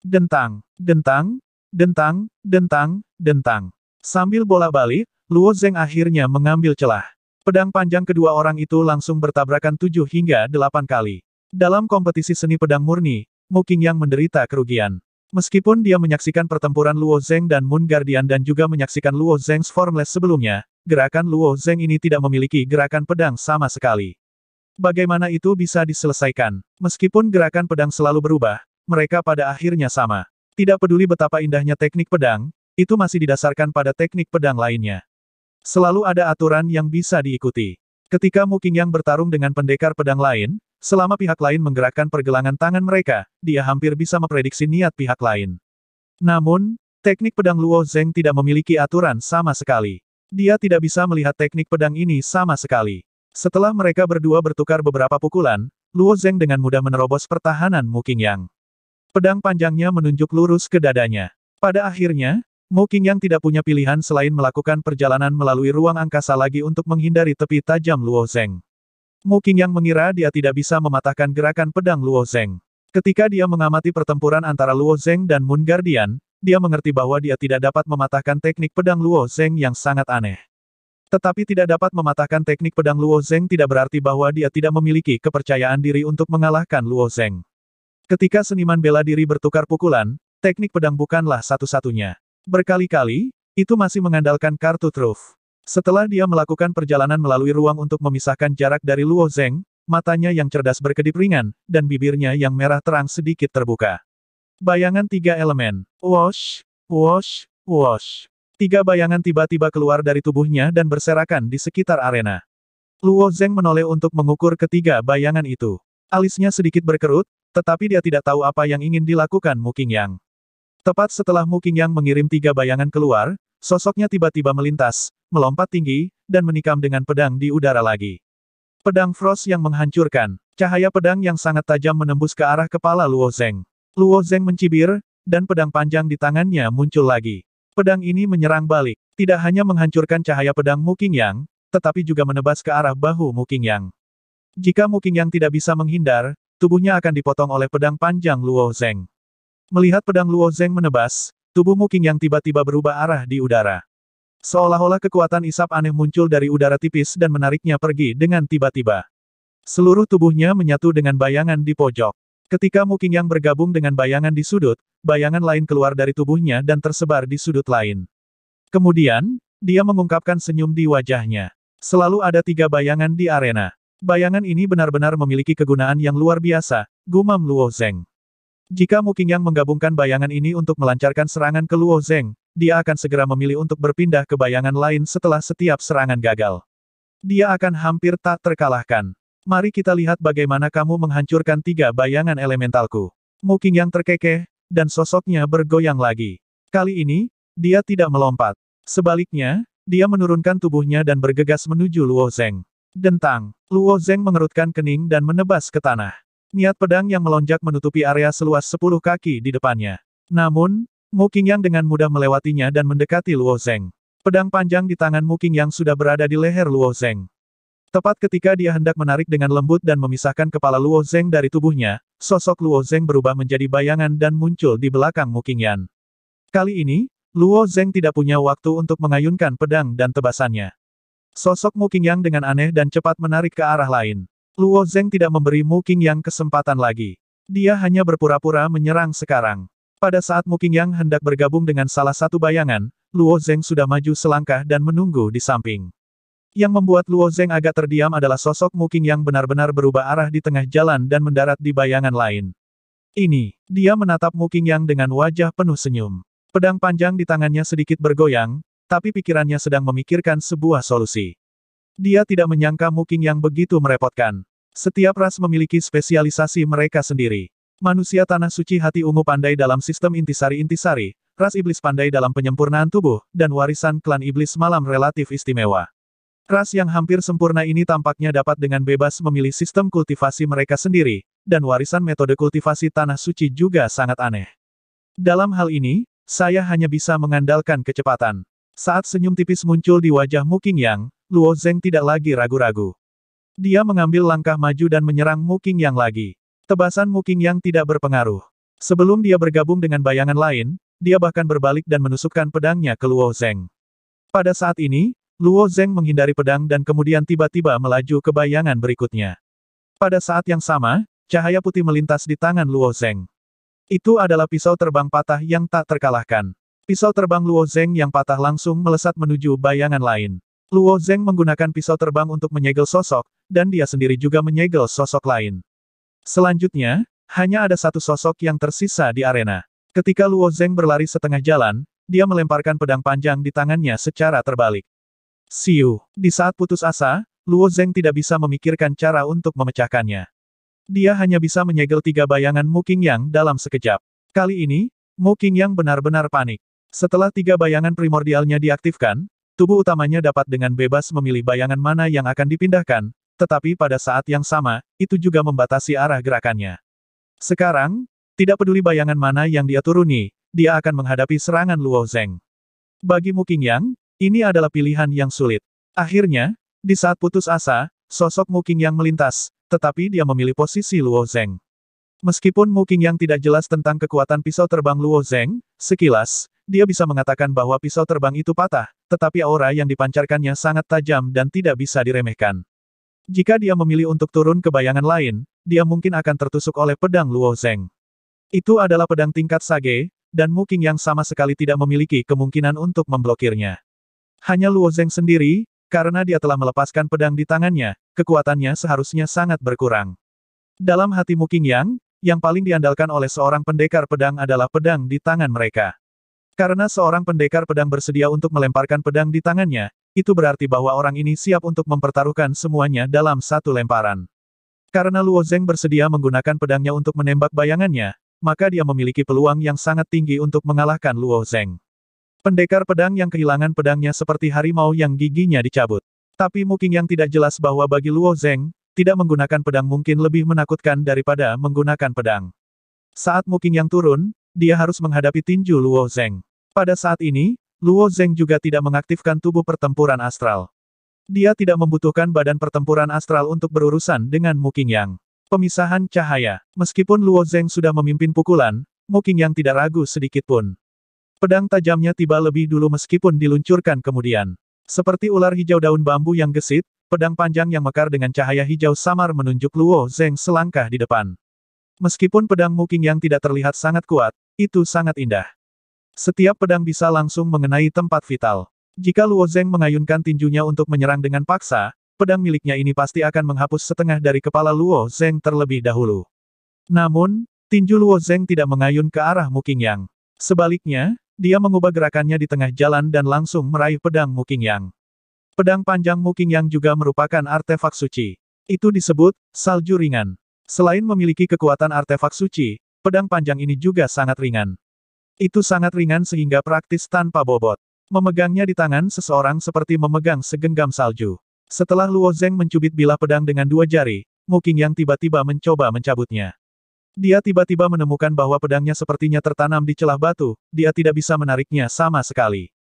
Dentang, dentang, dentang, dentang, dentang. Sambil bola balik, Luo Zeng akhirnya mengambil celah. Pedang panjang kedua orang itu langsung bertabrakan tujuh hingga delapan kali. Dalam kompetisi seni pedang murni, Mu Qingyang menderita kerugian. Meskipun dia menyaksikan pertempuran Luo Zeng dan Moon Guardian dan juga menyaksikan Luo Zeng's Formless sebelumnya, gerakan Luo Zeng ini tidak memiliki gerakan pedang sama sekali. Bagaimana itu bisa diselesaikan? Meskipun gerakan pedang selalu berubah, mereka pada akhirnya sama. Tidak peduli betapa indahnya teknik pedang, itu masih didasarkan pada teknik pedang lainnya. Selalu ada aturan yang bisa diikuti. Ketika Mu Qingyang bertarung dengan pendekar pedang lain, selama pihak lain menggerakkan pergelangan tangan mereka, dia hampir bisa memprediksi niat pihak lain. Namun, teknik pedang Luo Zeng tidak memiliki aturan sama sekali. Dia tidak bisa melihat teknik pedang ini sama sekali. Setelah mereka berdua bertukar beberapa pukulan, Luo Zeng dengan mudah menerobos pertahanan Mu Qingyang. Pedang panjangnya menunjuk lurus ke dadanya. Pada akhirnya, Mu Qingyang tidak punya pilihan selain melakukan perjalanan melalui ruang angkasa lagi untuk menghindari tepi tajam Luo Zeng. Mu Qingyang mengira dia tidak bisa mematahkan gerakan pedang Luo Zeng. Ketika dia mengamati pertempuran antara Luo Zeng dan Moon Guardian, dia mengerti bahwa dia tidak dapat mematahkan teknik pedang Luo Zeng yang sangat aneh. Tetapi tidak dapat mematahkan teknik pedang Luo Zeng tidak berarti bahwa dia tidak memiliki kepercayaan diri untuk mengalahkan Luo Zeng. Ketika seniman bela diri bertukar pukulan, teknik pedang bukanlah satu-satunya. Berkali-kali, itu masih mengandalkan kartu truf. Setelah dia melakukan perjalanan melalui ruang untuk memisahkan jarak dari Luo Zeng, matanya yang cerdas berkedip ringan, dan bibirnya yang merah terang sedikit terbuka. Bayangan tiga elemen. Wash, wash, wash. Tiga bayangan tiba-tiba keluar dari tubuhnya dan berserakan di sekitar arena. Luo Zeng menoleh untuk mengukur ketiga bayangan itu. Alisnya sedikit berkerut, tetapi dia tidak tahu apa yang ingin dilakukan Mu Qingyang. Tepat setelah Mu Qingyang mengirim tiga bayangan keluar, sosoknya tiba-tiba melintas, melompat tinggi, dan menikam dengan pedang di udara lagi. Pedang Frost yang menghancurkan. Cahaya pedang yang sangat tajam menembus ke arah kepala Luo Zeng. Luo Zeng mencibir, dan pedang panjang di tangannya muncul lagi. Pedang ini menyerang balik. Tidak hanya menghancurkan cahaya pedang Mu Qingyang, tetapi juga menebas ke arah bahu Mu Qingyang. Jika Mu Qingyang tidak bisa menghindar, tubuhnya akan dipotong oleh pedang panjang Luo Zeng. Melihat pedang Luo Zeng menebas, tubuh Mu Qingyang tiba-tiba berubah arah di udara. Seolah-olah kekuatan isap aneh muncul dari udara tipis dan menariknya pergi dengan tiba-tiba. Seluruh tubuhnya menyatu dengan bayangan di pojok. Ketika Mu Qingyang bergabung dengan bayangan di sudut, bayangan lain keluar dari tubuhnya dan tersebar di sudut lain. Kemudian, dia mengungkapkan senyum di wajahnya. Selalu ada tiga bayangan di arena. Bayangan ini benar-benar memiliki kegunaan yang luar biasa, gumam Luo Zeng. Jika Mu Qingyang menggabungkan bayangan ini untuk melancarkan serangan ke Luo Zeng, dia akan segera memilih untuk berpindah ke bayangan lain setelah setiap serangan gagal. Dia akan hampir tak terkalahkan. Mari kita lihat bagaimana kamu menghancurkan tiga bayangan elementalku. Mu yang terkekeh, dan sosoknya bergoyang lagi. Kali ini, dia tidak melompat. Sebaliknya, dia menurunkan tubuhnya dan bergegas menuju Luo Zeng. Dentang, Luo Zeng mengerutkan kening dan menebas ke tanah. Niat pedang yang melonjak menutupi area seluas 10 kaki di depannya. Namun, Mu Qingyang dengan mudah melewatinya dan mendekati Luo Zeng. Pedang panjang di tangan Mu Qingyang sudah berada di leher Luo Zeng. Tepat ketika dia hendak menarik dengan lembut dan memisahkan kepala Luo Zeng dari tubuhnya, sosok Luo Zeng berubah menjadi bayangan dan muncul di belakang Mu Qingyan. Kali ini, Luo Zeng tidak punya waktu untuk mengayunkan pedang dan tebasannya. Sosok Mu Qingyang dengan aneh dan cepat menarik ke arah lain. Luo Zeng tidak memberi Mu Qingyang kesempatan lagi. Dia hanya berpura-pura menyerang sekarang. Pada saat Mu Qingyang hendak bergabung dengan salah satu bayangan, Luo Zeng sudah maju selangkah dan menunggu di samping. Yang membuat Luo Zeng agak terdiam adalah sosok Mu Qing yang benar-benar berubah arah di tengah jalan dan mendarat di bayangan lain. Ini, dia menatap Mu Qing yang dengan wajah penuh senyum. Pedang panjang di tangannya sedikit bergoyang, tapi pikirannya sedang memikirkan sebuah solusi. Dia tidak menyangka Mu Qing yang begitu merepotkan. Setiap ras memiliki spesialisasi mereka sendiri. Manusia tanah suci hati ungu pandai dalam sistem intisari-intisari, ras iblis pandai dalam penyempurnaan tubuh, dan warisan klan iblis malam relatif istimewa. Ras yang hampir sempurna ini tampaknya dapat dengan bebas memilih sistem kultivasi mereka sendiri, dan warisan metode kultivasi tanah suci juga sangat aneh. Dalam hal ini, saya hanya bisa mengandalkan kecepatan. Saat senyum tipis muncul di wajah Mu Qingyang, Luo Zeng tidak lagi ragu-ragu. Dia mengambil langkah maju dan menyerang Mu Qingyang lagi. Tebasan Mu Qingyang tidak berpengaruh. Sebelum dia bergabung dengan bayangan lain, dia bahkan berbalik dan menusukkan pedangnya ke Luo Zeng. Pada saat ini, Luo Zeng menghindari pedang dan kemudian tiba-tiba melaju ke bayangan berikutnya. Pada saat yang sama, cahaya putih melintas di tangan Luo Zeng. Itu adalah pisau terbang patah yang tak terkalahkan. Pisau terbang Luo Zeng yang patah langsung melesat menuju bayangan lain. Luo Zeng menggunakan pisau terbang untuk menyegel sosok, dan dia sendiri juga menyegel sosok lain. Selanjutnya, hanya ada satu sosok yang tersisa di arena. Ketika Luo Zeng berlari setengah jalan, dia melemparkan pedang panjang di tangannya secara terbalik. Siu. Di saat putus asa, Luo Zeng tidak bisa memikirkan cara untuk memecahkannya. Dia hanya bisa menyegel tiga bayangan Mu Qingyang dalam sekejap. Kali ini, Mu Qingyang benar-benar panik. Setelah tiga bayangan primordialnya diaktifkan, tubuh utamanya dapat dengan bebas memilih bayangan mana yang akan dipindahkan, tetapi pada saat yang sama, itu juga membatasi arah gerakannya. Sekarang, tidak peduli bayangan mana yang dia turuni, dia akan menghadapi serangan Luo Zeng. Bagi Mu Qingyang, ini adalah pilihan yang sulit. Akhirnya, di saat putus asa, sosok Mu yang melintas, tetapi dia memilih posisi Luo Zeng. Meskipun Mu yang tidak jelas tentang kekuatan pisau terbang Luo Zeng, sekilas, dia bisa mengatakan bahwa pisau terbang itu patah, tetapi aura yang dipancarkannya sangat tajam dan tidak bisa diremehkan. Jika dia memilih untuk turun ke bayangan lain, dia mungkin akan tertusuk oleh pedang Luo Zeng. Itu adalah pedang tingkat Sage, dan Mu yang sama sekali tidak memiliki kemungkinan untuk memblokirnya. Hanya Luo Zeng sendiri, karena dia telah melepaskan pedang di tangannya, kekuatannya seharusnya sangat berkurang. Dalam hati Mu Qingyang, yang paling diandalkan oleh seorang pendekar pedang adalah pedang di tangan mereka. Karena seorang pendekar pedang bersedia untuk melemparkan pedang di tangannya, itu berarti bahwa orang ini siap untuk mempertaruhkan semuanya dalam satu lemparan. Karena Luo Zeng bersedia menggunakan pedangnya untuk menembak bayangannya, maka dia memiliki peluang yang sangat tinggi untuk mengalahkan Luo Zeng. Pendekar pedang yang kehilangan pedangnya seperti harimau yang giginya dicabut. Tapi Muking yang tidak jelas bahwa bagi Luo Zeng, tidak menggunakan pedang mungkin lebih menakutkan daripada menggunakan pedang. Saat Muking yang turun, dia harus menghadapi tinju Luo Zeng. Pada saat ini, Luo Zeng juga tidak mengaktifkan tubuh pertempuran astral. Dia tidak membutuhkan badan pertempuran astral untuk berurusan dengan Muking Yang. Pemisahan cahaya. Meskipun Luo Zeng sudah memimpin pukulan, Muking Yang tidak ragu sedikit pun. Pedang tajamnya tiba lebih dulu meskipun diluncurkan kemudian. Seperti ular hijau daun bambu yang gesit, pedang panjang yang mekar dengan cahaya hijau samar menunjuk Luo Zeng selangkah di depan. Meskipun pedang Muking yang tidak terlihat sangat kuat, itu sangat indah. Setiap pedang bisa langsung mengenai tempat vital. Jika Luo Zeng mengayunkan tinjunya untuk menyerang dengan paksa, pedang miliknya ini pasti akan menghapus setengah dari kepala Luo Zeng terlebih dahulu. Namun, tinju Luo Zeng tidak mengayun ke arah Muking Yang. Sebaliknya, dia mengubah gerakannya di tengah jalan dan langsung meraih pedang Muking Yang. Pedang panjang Muking Yang juga merupakan artefak suci. Itu disebut, salju ringan. Selain memiliki kekuatan artefak suci, pedang panjang ini juga sangat ringan. Itu sangat ringan sehingga praktis tanpa bobot. Memegangnya di tangan seseorang seperti memegang segenggam salju. Setelah Luo Zeng mencubit bilah pedang dengan dua jari, Muking Yang tiba-tiba mencoba mencabutnya. Dia tiba-tiba menemukan bahwa pedangnya sepertinya tertanam di celah batu, dia tidak bisa menariknya sama sekali.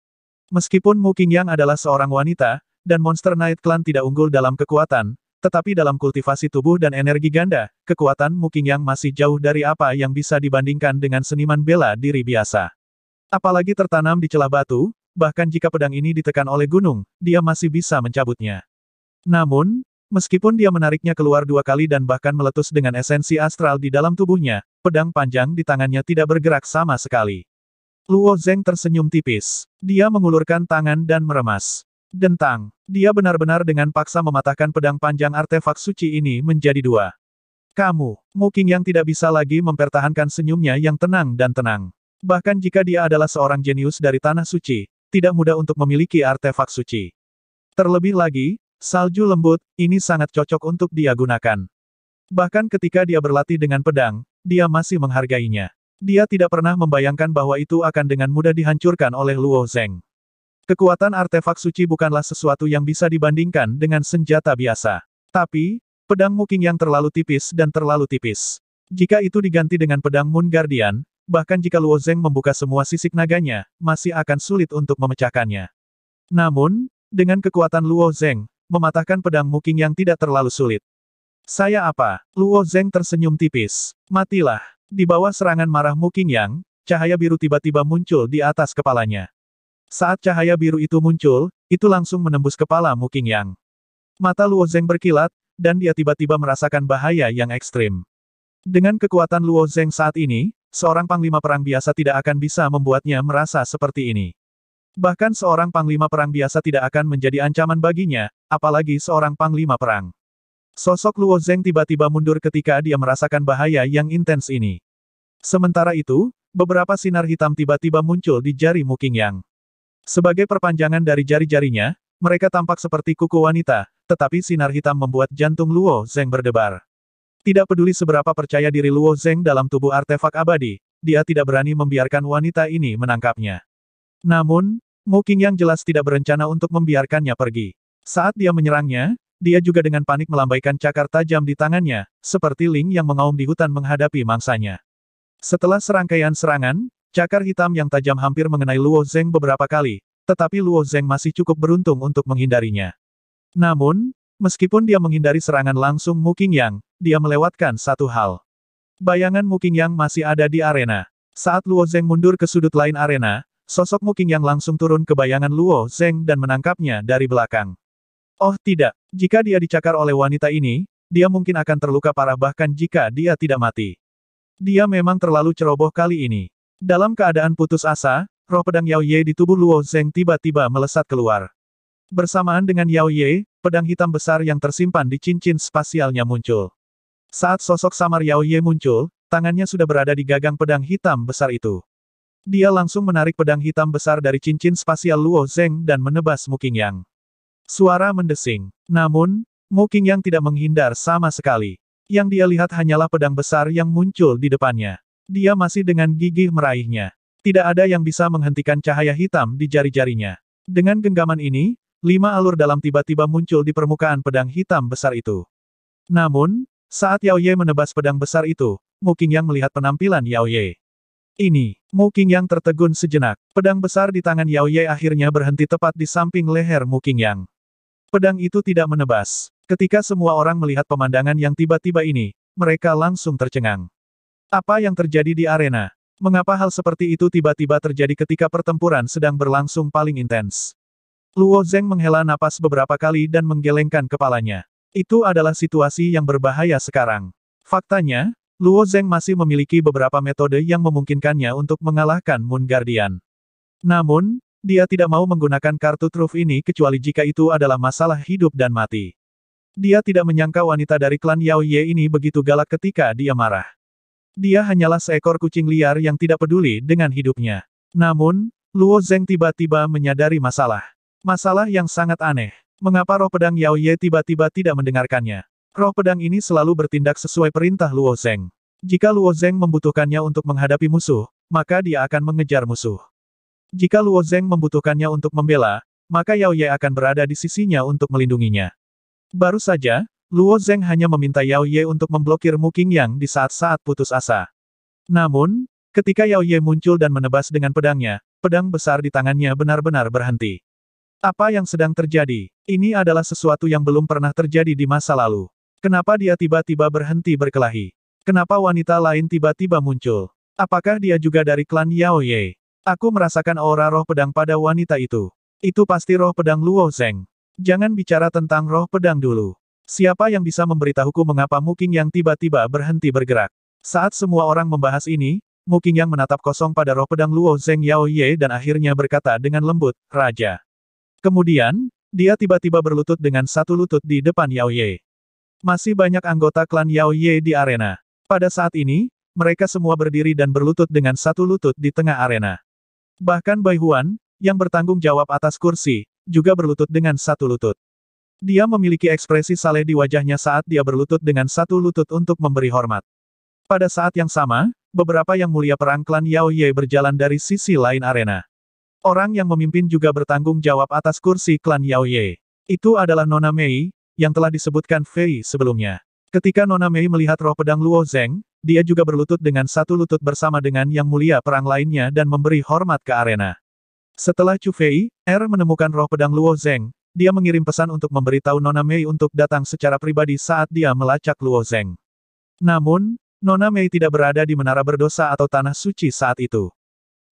Meskipun Muking Yang adalah seorang wanita, dan Monster Night Clan tidak unggul dalam kekuatan, tetapi dalam kultivasi tubuh dan energi ganda, kekuatan Muking Yang masih jauh dari apa yang bisa dibandingkan dengan seniman bela diri biasa. Apalagi tertanam di celah batu, bahkan jika pedang ini ditekan oleh gunung, dia masih bisa mencabutnya. Namun, meskipun dia menariknya keluar dua kali dan bahkan meletus dengan esensi astral di dalam tubuhnya, pedang panjang di tangannya tidak bergerak sama sekali. Luo Zeng tersenyum tipis. Dia mengulurkan tangan dan meremas. Dentang. Dia benar-benar dengan paksa mematahkan pedang panjang artefak suci ini menjadi dua. Kamu, Muking yang tidak bisa lagi mempertahankan senyumnya yang tenang dan tenang. Bahkan jika dia adalah seorang jenius dari tanah suci, tidak mudah untuk memiliki artefak suci. Terlebih lagi, salju lembut, ini sangat cocok untuk dia gunakan. Bahkan ketika dia berlatih dengan pedang, dia masih menghargainya. Dia tidak pernah membayangkan bahwa itu akan dengan mudah dihancurkan oleh Luo Zeng. Kekuatan artefak suci bukanlah sesuatu yang bisa dibandingkan dengan senjata biasa. Tapi, pedang Muking yang terlalu tipis dan terlalu tipis. Jika itu diganti dengan pedang Moon Guardian, bahkan jika Luo Zeng membuka semua sisik naganya, masih akan sulit untuk memecahkannya. Namun, dengan kekuatan Luo Zeng, mematahkan pedang Muking yang tidak terlalu sulit. Saya apa? Luo Zeng tersenyum tipis. Matilah. Di bawah serangan marah Muking Yang, cahaya biru tiba-tiba muncul di atas kepalanya. Saat cahaya biru itu muncul, itu langsung menembus kepala Muking Yang. Mata Luo Zeng berkilat, dan dia tiba-tiba merasakan bahaya yang ekstrim. Dengan kekuatan Luo Zeng saat ini, seorang panglima perang biasa tidak akan bisa membuatnya merasa seperti ini. Bahkan seorang panglima perang biasa tidak akan menjadi ancaman baginya, apalagi seorang panglima perang. Sosok Luo Zeng tiba-tiba mundur ketika dia merasakan bahaya yang intens ini. Sementara itu, beberapa sinar hitam tiba-tiba muncul di jari Muking Yang. Sebagai perpanjangan dari jari-jarinya, mereka tampak seperti kuku wanita, tetapi sinar hitam membuat jantung Luo Zeng berdebar. Tidak peduli seberapa percaya diri Luo Zeng dalam tubuh artefak abadi, dia tidak berani membiarkan wanita ini menangkapnya. Namun, Muking yang jelas tidak berencana untuk membiarkannya pergi. Saat dia menyerangnya, dia juga dengan panik melambaikan cakar tajam di tangannya, seperti Ling yang mengaum di hutan menghadapi mangsanya. Setelah serangkaian serangan, Cakar hitam yang tajam hampir mengenai Luo Zeng beberapa kali, tetapi Luo Zeng masih cukup beruntung untuk menghindarinya. Namun, meskipun dia menghindari serangan langsung Muking Yang, dia melewatkan satu hal. Bayangan Muking Yang masih ada di arena. Saat Luo Zeng mundur ke sudut lain arena, sosok Muking Yang langsung turun ke bayangan Luo Zeng dan menangkapnya dari belakang. Oh tidak, jika dia dicakar oleh wanita ini, dia mungkin akan terluka parah bahkan jika dia tidak mati. Dia memang terlalu ceroboh kali ini. Dalam keadaan putus asa, roh pedang Yao Ye di tubuh Luo Zeng tiba-tiba melesat keluar. Bersamaan dengan Yao Ye, pedang hitam besar yang tersimpan di cincin spasialnya muncul. Saat sosok samar Yao Ye muncul, tangannya sudah berada di gagang pedang hitam besar itu. Dia langsung menarik pedang hitam besar dari cincin spasial Luo Zeng dan menebas Muking Yang. Suara mendesing. Namun, Muking Yang tidak menghindar sama sekali. Yang dia lihat hanyalah pedang besar yang muncul di depannya. Dia masih dengan gigih meraihnya. Tidak ada yang bisa menghentikan cahaya hitam di jari-jarinya. Dengan genggaman ini, lima alur dalam tiba-tiba muncul di permukaan pedang hitam besar itu. Namun, saat Yao Ye menebas pedang besar itu, Mu Qingyang melihat penampilan Yao Ye. Ini, Mu Qingyang tertegun sejenak. Pedang besar di tangan Yao Ye akhirnya berhenti tepat di samping leher Mu Qingyang. Pedang itu tidak menebas. Ketika semua orang melihat pemandangan yang tiba-tiba ini, mereka langsung tercengang. Apa yang terjadi di arena? Mengapa hal seperti itu tiba-tiba terjadi ketika pertempuran sedang berlangsung paling intens? Luo Zeng menghela napas beberapa kali dan menggelengkan kepalanya. Itu adalah situasi yang berbahaya sekarang. Faktanya, Luo Zeng masih memiliki beberapa metode yang memungkinkannya untuk mengalahkan Moon Guardian. Namun, dia tidak mau menggunakan kartu truf ini kecuali jika itu adalah masalah hidup dan mati. Dia tidak menyangka wanita dari klan Yao Ye ini begitu galak ketika dia marah. Dia hanyalah seekor kucing liar yang tidak peduli dengan hidupnya. Namun, Luo Zeng tiba-tiba menyadari masalah. Masalah yang sangat aneh. Mengapa roh pedang Yao Ye tiba-tiba tidak mendengarkannya? Roh pedang ini selalu bertindak sesuai perintah Luo Zeng. Jika Luo Zeng membutuhkannya untuk menghadapi musuh, maka dia akan mengejar musuh. Jika Luo Zeng membutuhkannya untuk membela, maka Yao Ye akan berada di sisinya untuk melindunginya. Baru saja, Luo Zeng hanya meminta Yao Ye untuk memblokir Mu Qingyang di saat-saat putus asa. Namun, ketika Yao Ye muncul dan menebas dengan pedangnya, pedang besar di tangannya benar-benar berhenti. Apa yang sedang terjadi? Ini adalah sesuatu yang belum pernah terjadi di masa lalu. Kenapa dia tiba-tiba berhenti berkelahi? Kenapa wanita lain tiba-tiba muncul? Apakah dia juga dari klan Yao Ye? Aku merasakan aura roh pedang pada wanita itu. Itu pasti roh pedang Luo Zeng. Jangan bicara tentang roh pedang dulu. Siapa yang bisa memberitahuku mengapa Muking yang tiba-tiba berhenti bergerak? Saat semua orang membahas ini, Muking yang menatap kosong pada roh pedang Luo Zeng Yao Ye dan akhirnya berkata dengan lembut, Raja. Kemudian, dia tiba-tiba berlutut dengan satu lutut di depan Yao Ye. Masih banyak anggota klan Yao Ye di arena. Pada saat ini, mereka semua berdiri dan berlutut dengan satu lutut di tengah arena. Bahkan Bai Huan, yang bertanggung jawab atas kursi, juga berlutut dengan satu lutut. Dia memiliki ekspresi saleh di wajahnya saat dia berlutut dengan satu lutut untuk memberi hormat. Pada saat yang sama, beberapa yang mulia perang klan Yao Ye berjalan dari sisi lain arena. Orang yang memimpin juga bertanggung jawab atas kursi klan Yao Ye. Itu adalah Nona Mei, yang telah disebutkan Fei sebelumnya. Ketika Nona Mei melihat roh pedang Luo Zeng, dia juga berlutut dengan satu lutut bersama dengan yang mulia perang lainnya dan memberi hormat ke arena. Setelah Chu Fei, Er menemukan roh pedang Luo Zeng, dia mengirim pesan untuk memberitahu Nona Mei untuk datang secara pribadi saat dia melacak Luo Zeng. Namun, Nona Mei tidak berada di menara berdosa atau tanah suci saat itu.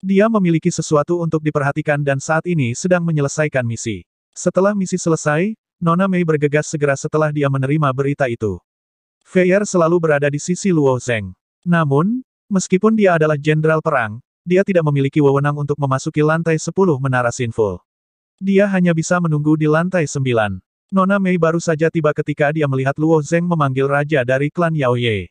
Dia memiliki sesuatu untuk diperhatikan dan saat ini sedang menyelesaikan misi. Setelah misi selesai, Nona Mei bergegas segera setelah dia menerima berita itu. Feier selalu berada di sisi Luo Zeng. Namun, meskipun dia adalah jenderal perang, dia tidak memiliki wewenang untuk memasuki lantai 10 menara Sinful. Dia hanya bisa menunggu di lantai sembilan. Nona Mei baru saja tiba ketika dia melihat Luo Zeng memanggil raja dari klan Yao Ye.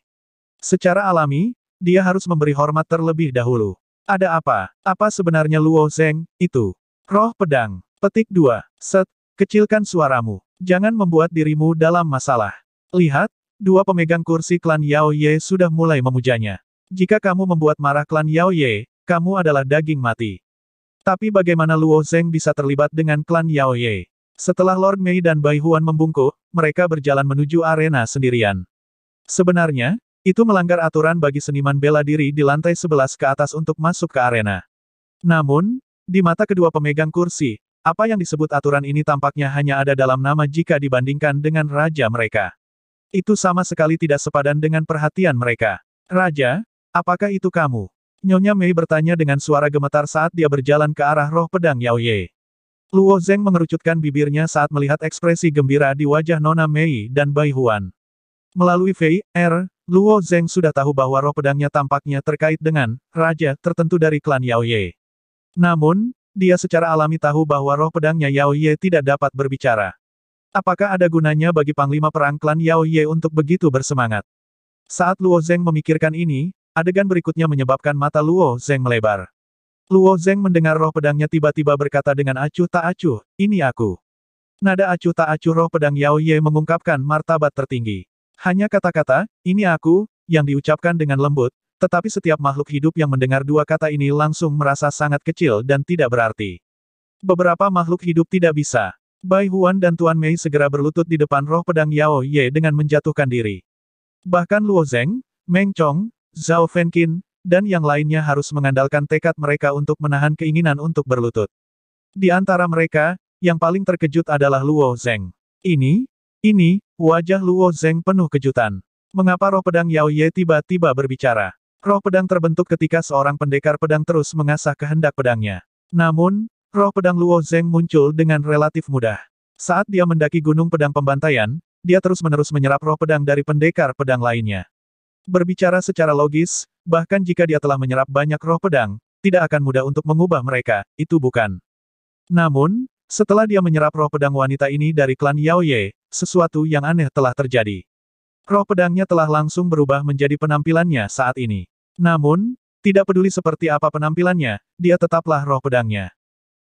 Secara alami, dia harus memberi hormat terlebih dahulu. Ada apa? Apa sebenarnya Luo Zeng, itu? Roh pedang. Petik 2. Set. Kecilkan suaramu. Jangan membuat dirimu dalam masalah. Lihat, dua pemegang kursi klan Yao Ye sudah mulai memujanya. Jika kamu membuat marah klan Yao Ye, kamu adalah daging mati. Tapi bagaimana Luo Zeng bisa terlibat dengan klan Yao Ye? Setelah Lord Mei dan Bai Huan membungkuk, mereka berjalan menuju arena sendirian. Sebenarnya, itu melanggar aturan bagi seniman bela diri di lantai 11 ke atas untuk masuk ke arena. Namun, di mata kedua pemegang kursi, apa yang disebut aturan ini tampaknya hanya ada dalam nama jika dibandingkan dengan raja mereka. Itu sama sekali tidak sepadan dengan perhatian mereka. Raja, apakah itu kamu? Nyonya Mei bertanya dengan suara gemetar saat dia berjalan ke arah roh pedang Yao Ye. Luo Zeng mengerucutkan bibirnya saat melihat ekspresi gembira di wajah Nona Mei dan Bai Huan. Melalui Fei, Er, Luo Zeng sudah tahu bahwa roh pedangnya tampaknya terkait dengan raja tertentu dari klan Yao Ye. Namun, dia secara alami tahu bahwa roh pedangnya Yao Ye tidak dapat berbicara. Apakah ada gunanya bagi panglima perang klan Yao Ye untuk begitu bersemangat? Saat Luo Zeng memikirkan ini, Adegan berikutnya menyebabkan mata Luo Zeng melebar. Luo Zeng mendengar roh pedangnya tiba-tiba berkata dengan acuh tak acuh, ini aku. Nada acuh tak acuh roh pedang Yao Ye mengungkapkan martabat tertinggi. Hanya kata-kata, ini aku, yang diucapkan dengan lembut, tetapi setiap makhluk hidup yang mendengar dua kata ini langsung merasa sangat kecil dan tidak berarti. Beberapa makhluk hidup tidak bisa. Bai Huan dan Tuan Mei segera berlutut di depan roh pedang Yao Ye dengan menjatuhkan diri. Bahkan Luo Zeng, Meng Chong, Zhao Fenqin, dan yang lainnya harus mengandalkan tekad mereka untuk menahan keinginan untuk berlutut. Di antara mereka, yang paling terkejut adalah Luo Zeng. Ini, ini, wajah Luo Zeng penuh kejutan. Mengapa roh pedang Yao Ye tiba-tiba berbicara? Roh pedang terbentuk ketika seorang pendekar pedang terus mengasah kehendak pedangnya. Namun, roh pedang Luo Zeng muncul dengan relatif mudah. Saat dia mendaki gunung pedang pembantaian, dia terus-menerus menyerap roh pedang dari pendekar pedang lainnya. Berbicara secara logis, bahkan jika dia telah menyerap banyak roh pedang, tidak akan mudah untuk mengubah mereka, itu bukan. Namun, setelah dia menyerap roh pedang wanita ini dari klan Yao Ye, sesuatu yang aneh telah terjadi. Roh pedangnya telah langsung berubah menjadi penampilannya saat ini. Namun, tidak peduli seperti apa penampilannya, dia tetaplah roh pedangnya.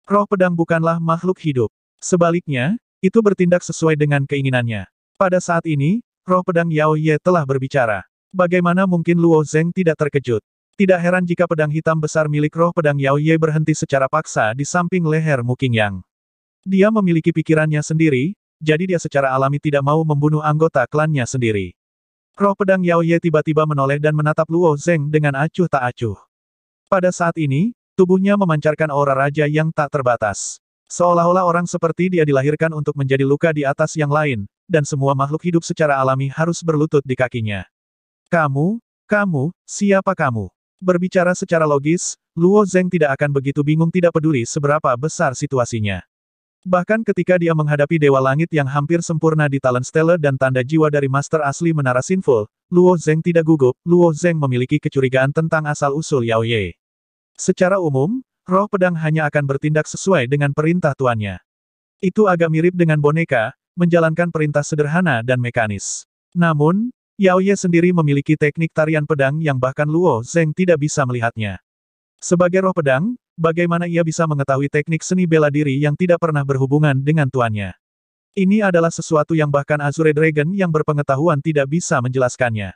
Roh pedang bukanlah makhluk hidup. Sebaliknya, itu bertindak sesuai dengan keinginannya. Pada saat ini, roh pedang Yao Ye telah berbicara. Bagaimana mungkin Luo Zeng tidak terkejut? Tidak heran jika pedang hitam besar milik roh pedang Yao Ye berhenti secara paksa di samping leher Mu Qingyang. Dia memiliki pikirannya sendiri, jadi dia secara alami tidak mau membunuh anggota klannya sendiri. Roh pedang Yao Ye tiba-tiba menoleh dan menatap Luo Zeng dengan acuh tak acuh. Pada saat ini, tubuhnya memancarkan aura raja yang tak terbatas. Seolah-olah orang seperti dia dilahirkan untuk menjadi luka di atas yang lain, dan semua makhluk hidup secara alami harus berlutut di kakinya. Kamu, kamu, siapa kamu? Berbicara secara logis, Luo Zeng tidak akan begitu bingung tidak peduli seberapa besar situasinya. Bahkan ketika dia menghadapi Dewa Langit yang hampir sempurna di talent stellar dan tanda jiwa dari Master Asli Menara Sinful, Luo Zeng tidak gugup, Luo Zeng memiliki kecurigaan tentang asal-usul Yao Ye. Secara umum, roh pedang hanya akan bertindak sesuai dengan perintah tuannya. Itu agak mirip dengan boneka, menjalankan perintah sederhana dan mekanis. Namun, Yao Ye sendiri memiliki teknik tarian pedang yang bahkan Luo Zeng tidak bisa melihatnya. Sebagai roh pedang, bagaimana ia bisa mengetahui teknik seni bela diri yang tidak pernah berhubungan dengan tuannya? Ini adalah sesuatu yang bahkan Azure Dragon yang berpengetahuan tidak bisa menjelaskannya.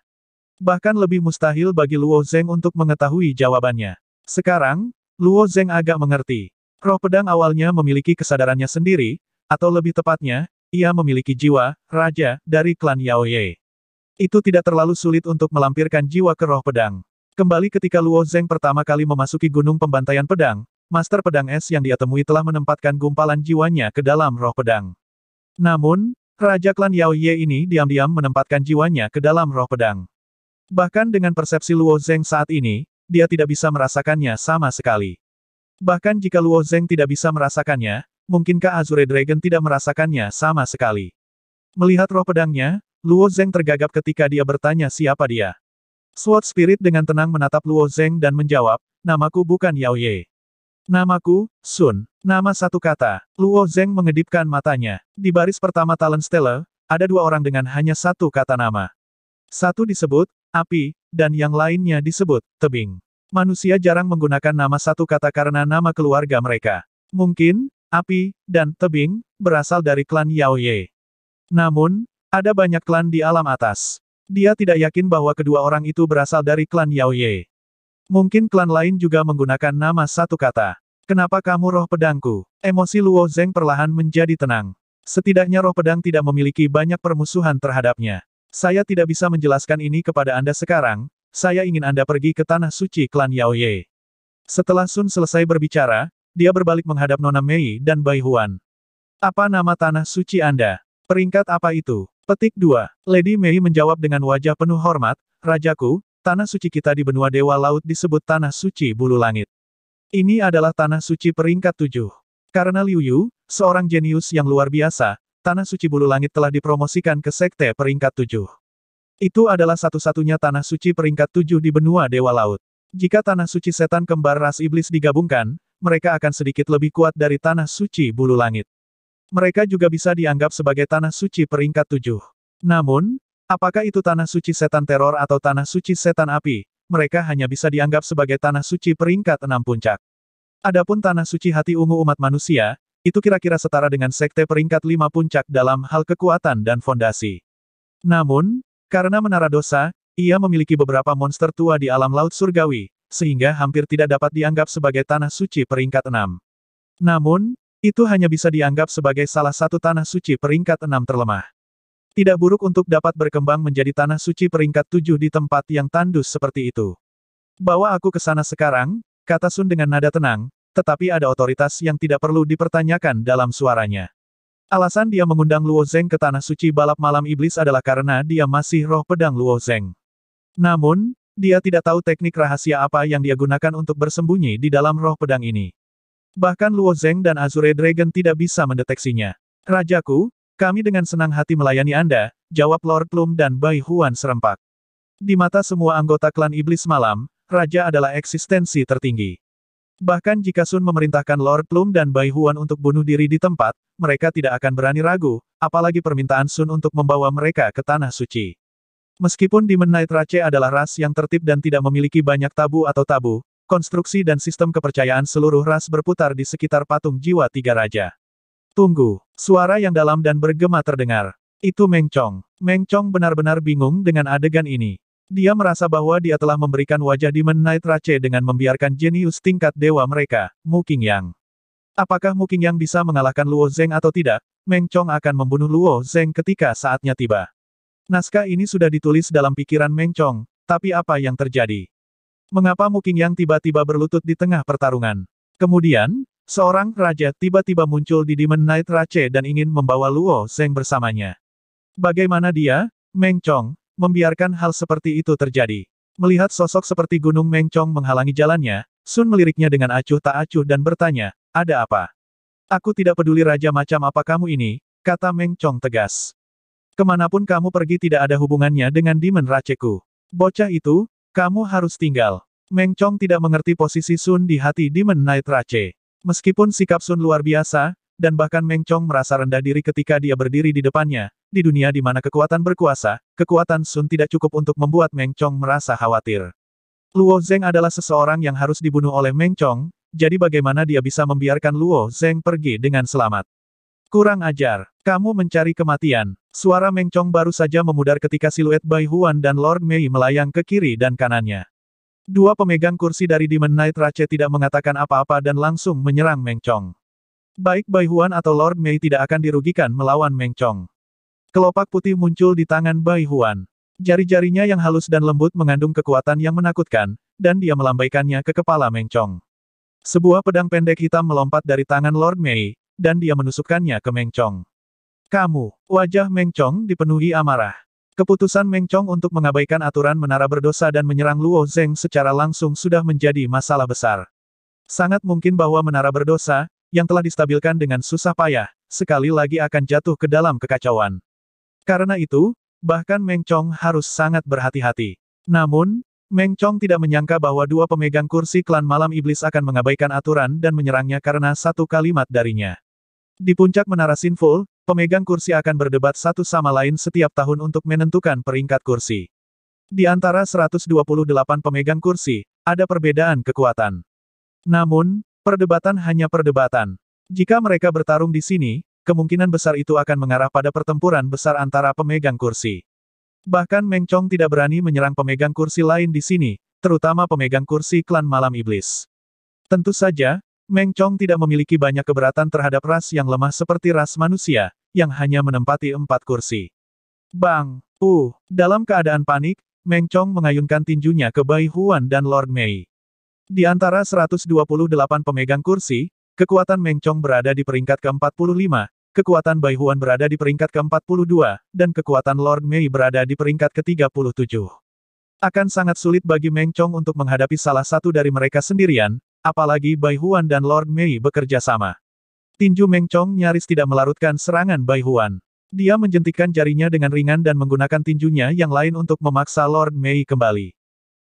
Bahkan lebih mustahil bagi Luo Zeng untuk mengetahui jawabannya. Sekarang, Luo Zeng agak mengerti. Roh pedang awalnya memiliki kesadarannya sendiri, atau lebih tepatnya, ia memiliki jiwa, raja, dari klan Yao Ye. Itu tidak terlalu sulit untuk melampirkan jiwa ke roh pedang. Kembali ketika Luo Zeng pertama kali memasuki Gunung Pembantaian Pedang, Master Pedang Es yang dia temui telah menempatkan gumpalan jiwanya ke dalam roh pedang. Namun, Raja klan Yao Ye ini diam-diam menempatkan jiwanya ke dalam roh pedang. Bahkan dengan persepsi Luo Zeng saat ini, dia tidak bisa merasakannya sama sekali. Bahkan jika Luo Zeng tidak bisa merasakannya, mungkinkah Azure Dragon tidak merasakannya sama sekali? Melihat roh pedangnya, Luo Zeng tergagap ketika dia bertanya siapa dia. Sword Spirit dengan tenang menatap Luo Zeng dan menjawab, namaku bukan Yao Ye. Namaku, Sun. Nama satu kata. Luo Zeng mengedipkan matanya. Di baris pertama Talent Stellar, ada dua orang dengan hanya satu kata nama. Satu disebut, api, dan yang lainnya disebut, tebing. Manusia jarang menggunakan nama satu kata karena nama keluarga mereka. Mungkin, api, dan tebing, berasal dari klan Yao Ye. Namun, ada banyak klan di alam atas. Dia tidak yakin bahwa kedua orang itu berasal dari klan Yao Ye. Mungkin klan lain juga menggunakan nama satu kata. Kenapa kamu roh pedangku? Emosi Luo Zeng perlahan menjadi tenang. Setidaknya roh pedang tidak memiliki banyak permusuhan terhadapnya. Saya tidak bisa menjelaskan ini kepada Anda sekarang, saya ingin Anda pergi ke tanah suci klan Yao Ye. Setelah Sun selesai berbicara, dia berbalik menghadap Nona Mei dan Bai Huan. Apa nama tanah suci Anda? Peringkat apa itu? Petik 2. Lady Mei menjawab dengan wajah penuh hormat, Rajaku, tanah suci kita di benua Dewa Laut disebut Tanah Suci Bulu Langit. Ini adalah Tanah Suci peringkat 7. Karena Liu Yu, seorang jenius yang luar biasa, Tanah Suci Bulu Langit telah dipromosikan ke Sekte peringkat 7. Itu adalah satu-satunya Tanah Suci peringkat 7 di benua Dewa Laut. Jika Tanah Suci Setan Kembar Ras Iblis digabungkan, mereka akan sedikit lebih kuat dari Tanah Suci Bulu Langit. Mereka juga bisa dianggap sebagai tanah suci peringkat tujuh. Namun, apakah itu tanah suci setan teror atau tanah suci setan api, mereka hanya bisa dianggap sebagai tanah suci peringkat enam puncak. Adapun tanah suci hati ungu umat manusia, itu kira-kira setara dengan sekte peringkat lima puncak dalam hal kekuatan dan fondasi. Namun, karena menara dosa, ia memiliki beberapa monster tua di alam laut surgawi, sehingga hampir tidak dapat dianggap sebagai tanah suci peringkat enam. Namun, itu hanya bisa dianggap sebagai salah satu tanah suci peringkat enam terlemah. Tidak buruk untuk dapat berkembang menjadi tanah suci peringkat tujuh di tempat yang tandus seperti itu. Bawa aku ke sana sekarang, kata Sun dengan nada tenang, tetapi ada otoritas yang tidak perlu dipertanyakan dalam suaranya. Alasan dia mengundang Luo Zeng ke tanah suci balap malam iblis adalah karena dia masih roh pedang Luo Zeng. Namun, dia tidak tahu teknik rahasia apa yang dia gunakan untuk bersembunyi di dalam roh pedang ini. Bahkan Luo Zeng dan Azure Dragon tidak bisa mendeteksinya. Rajaku, kami dengan senang hati melayani Anda, jawab Lord Plum dan Bai Huan serempak. Di mata semua anggota klan Iblis Malam, Raja adalah eksistensi tertinggi. Bahkan jika Sun memerintahkan Lord Plum dan Bai Huan untuk bunuh diri di tempat, mereka tidak akan berani ragu, apalagi permintaan Sun untuk membawa mereka ke Tanah Suci. Meskipun Demon Knight Rache adalah ras yang tertib dan tidak memiliki banyak tabu atau tabu, konstruksi dan sistem kepercayaan seluruh ras berputar di sekitar patung jiwa tiga raja. Tunggu, suara yang dalam dan bergema terdengar. Itu Meng Chong. Meng Chong benar-benar bingung dengan adegan ini. Dia merasa bahwa dia telah memberikan wajah Demon Knight Rache dengan membiarkan jenius tingkat dewa mereka, Mu Qingyang. Apakah Mu Qingyang bisa mengalahkan Luo Zeng atau tidak? Meng Chong akan membunuh Luo Zeng ketika saatnya tiba. Naskah ini sudah ditulis dalam pikiran Meng Chong, tapi apa yang terjadi? Mengapa Mu Qingyang tiba-tiba berlutut di tengah pertarungan? Kemudian, seorang raja tiba-tiba muncul di Demon Knight Rache dan ingin membawa Luo Zeng bersamanya. Bagaimana dia, Meng Chong, membiarkan hal seperti itu terjadi? Melihat sosok seperti Gunung Meng Chong menghalangi jalannya, Sun meliriknya dengan acuh tak acuh dan bertanya, ada apa? Aku tidak peduli raja macam apa kamu ini, kata Meng Chong tegas. Ke mana pun kamu pergi tidak ada hubungannya dengan Demon Racheku. Bocah itu, kamu harus tinggal. Meng Chong tidak mengerti posisi Sun di hati Demon Knight Rache. Meskipun sikap Sun luar biasa, dan bahkan Meng Chong merasa rendah diri ketika dia berdiri di depannya, di dunia di mana kekuatan berkuasa, kekuatan Sun tidak cukup untuk membuat Meng Chong merasa khawatir. Luo Zeng adalah seseorang yang harus dibunuh oleh Meng Chong, jadi bagaimana dia bisa membiarkan Luo Zeng pergi dengan selamat? Kurang ajar. Kamu mencari kematian. Suara Meng Chong baru saja memudar ketika siluet Bai Huan dan Lord Mei melayang ke kiri dan kanannya. Dua pemegang kursi dari Demon Knight Rache tidak mengatakan apa-apa dan langsung menyerang Meng Chong. Baik Bai Huan atau Lord Mei tidak akan dirugikan melawan Meng Chong. Kelopak putih muncul di tangan Bai Huan. Jari-jarinya yang halus dan lembut mengandung kekuatan yang menakutkan, dan dia melambaikannya ke kepala Meng Chong. Sebuah pedang pendek hitam melompat dari tangan Lord Mei, dan dia menusukkannya ke Meng Chong. Kamu, wajah Meng Chong dipenuhi amarah. Keputusan Meng Chong untuk mengabaikan aturan menara berdosa dan menyerang Luo Zeng secara langsung sudah menjadi masalah besar. Sangat mungkin bahwa menara berdosa, yang telah distabilkan dengan susah payah, sekali lagi akan jatuh ke dalam kekacauan. Karena itu, bahkan Meng Chong harus sangat berhati-hati. Namun, Meng Chong tidak menyangka bahwa dua pemegang kursi klan malam iblis akan mengabaikan aturan dan menyerangnya karena satu kalimat darinya. Di puncak menara Sinful, pemegang kursi akan berdebat satu sama lain setiap tahun untuk menentukan peringkat kursi. Di antara 128 pemegang kursi, ada perbedaan kekuatan. Namun, perdebatan hanya perdebatan. Jika mereka bertarung di sini, kemungkinan besar itu akan mengarah pada pertempuran besar antara pemegang kursi. Bahkan Meng Chong tidak berani menyerang pemegang kursi lain di sini, terutama pemegang kursi klan malam iblis. Tentu saja, Meng Chong tidak memiliki banyak keberatan terhadap ras yang lemah seperti ras manusia, yang hanya menempati empat kursi. Bang! Uh! Dalam keadaan panik, Meng Chong mengayunkan tinjunya ke Bai Huan dan Lord Mei. Di antara 128 pemegang kursi, kekuatan Meng Chong berada di peringkat ke-45, kekuatan Bai Huan berada di peringkat ke-42, dan kekuatan Lord Mei berada di peringkat ke-37. Akan sangat sulit bagi Meng Chong untuk menghadapi salah satu dari mereka sendirian, Apalagi Bai Huan dan Lord Mei bekerja sama. Tinju Meng Chong nyaris tidak melarutkan serangan Bai Huan. Dia menjentikkan jarinya dengan ringan dan menggunakan tinjunya yang lain untuk memaksa Lord Mei kembali.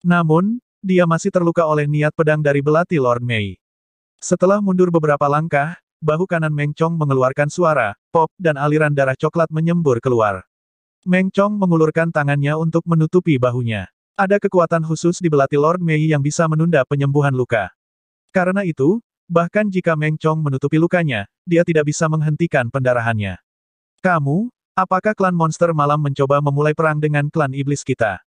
Namun, dia masih terluka oleh niat pedang dari belati Lord Mei. Setelah mundur beberapa langkah, bahu kanan Meng Chong mengeluarkan suara, pop, dan aliran darah coklat menyembur keluar. Meng Chong mengulurkan tangannya untuk menutupi bahunya. Ada kekuatan khusus di belati Lord Mei yang bisa menunda penyembuhan luka. Karena itu, bahkan jika Meng Chong menutupi lukanya, dia tidak bisa menghentikan pendarahannya. Kamu, apakah klan monster malam mencoba memulai perang dengan klan iblis kita?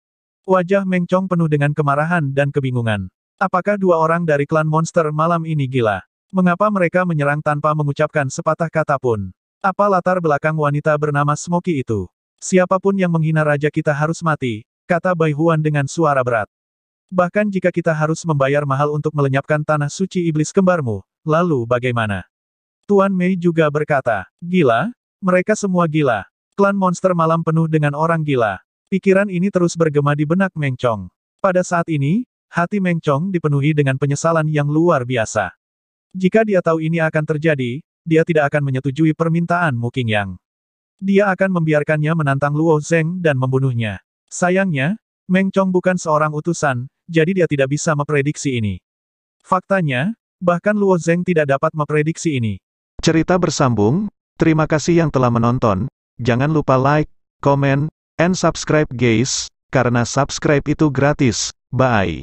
Wajah Meng Chong penuh dengan kemarahan dan kebingungan. Apakah dua orang dari klan monster malam ini gila? Mengapa mereka menyerang tanpa mengucapkan sepatah kata pun? Apa latar belakang wanita bernama Smoky itu? Siapa pun yang menghina raja kita harus mati, kata Bai Huan dengan suara berat. Bahkan jika kita harus membayar mahal untuk melenyapkan tanah suci iblis kembarmu, lalu bagaimana? Tuan Mei juga berkata, gila? Mereka semua gila. Klan monster malam penuh dengan orang gila. Pikiran ini terus bergema di benak Meng Chong. Pada saat ini, hati Meng Chong dipenuhi dengan penyesalan yang luar biasa. Jika dia tahu ini akan terjadi, dia tidak akan menyetujui permintaan Mu Qingyang. Dia akan membiarkannya menantang Luo Zeng dan membunuhnya. Sayangnya, Meng Chong bukan seorang utusan, jadi dia tidak bisa memprediksi ini. Faktanya, bahkan Luo Zeng tidak dapat memprediksi ini. Cerita bersambung, terima kasih yang telah menonton, jangan lupa like, comment, and subscribe guys, karena subscribe itu gratis, bye.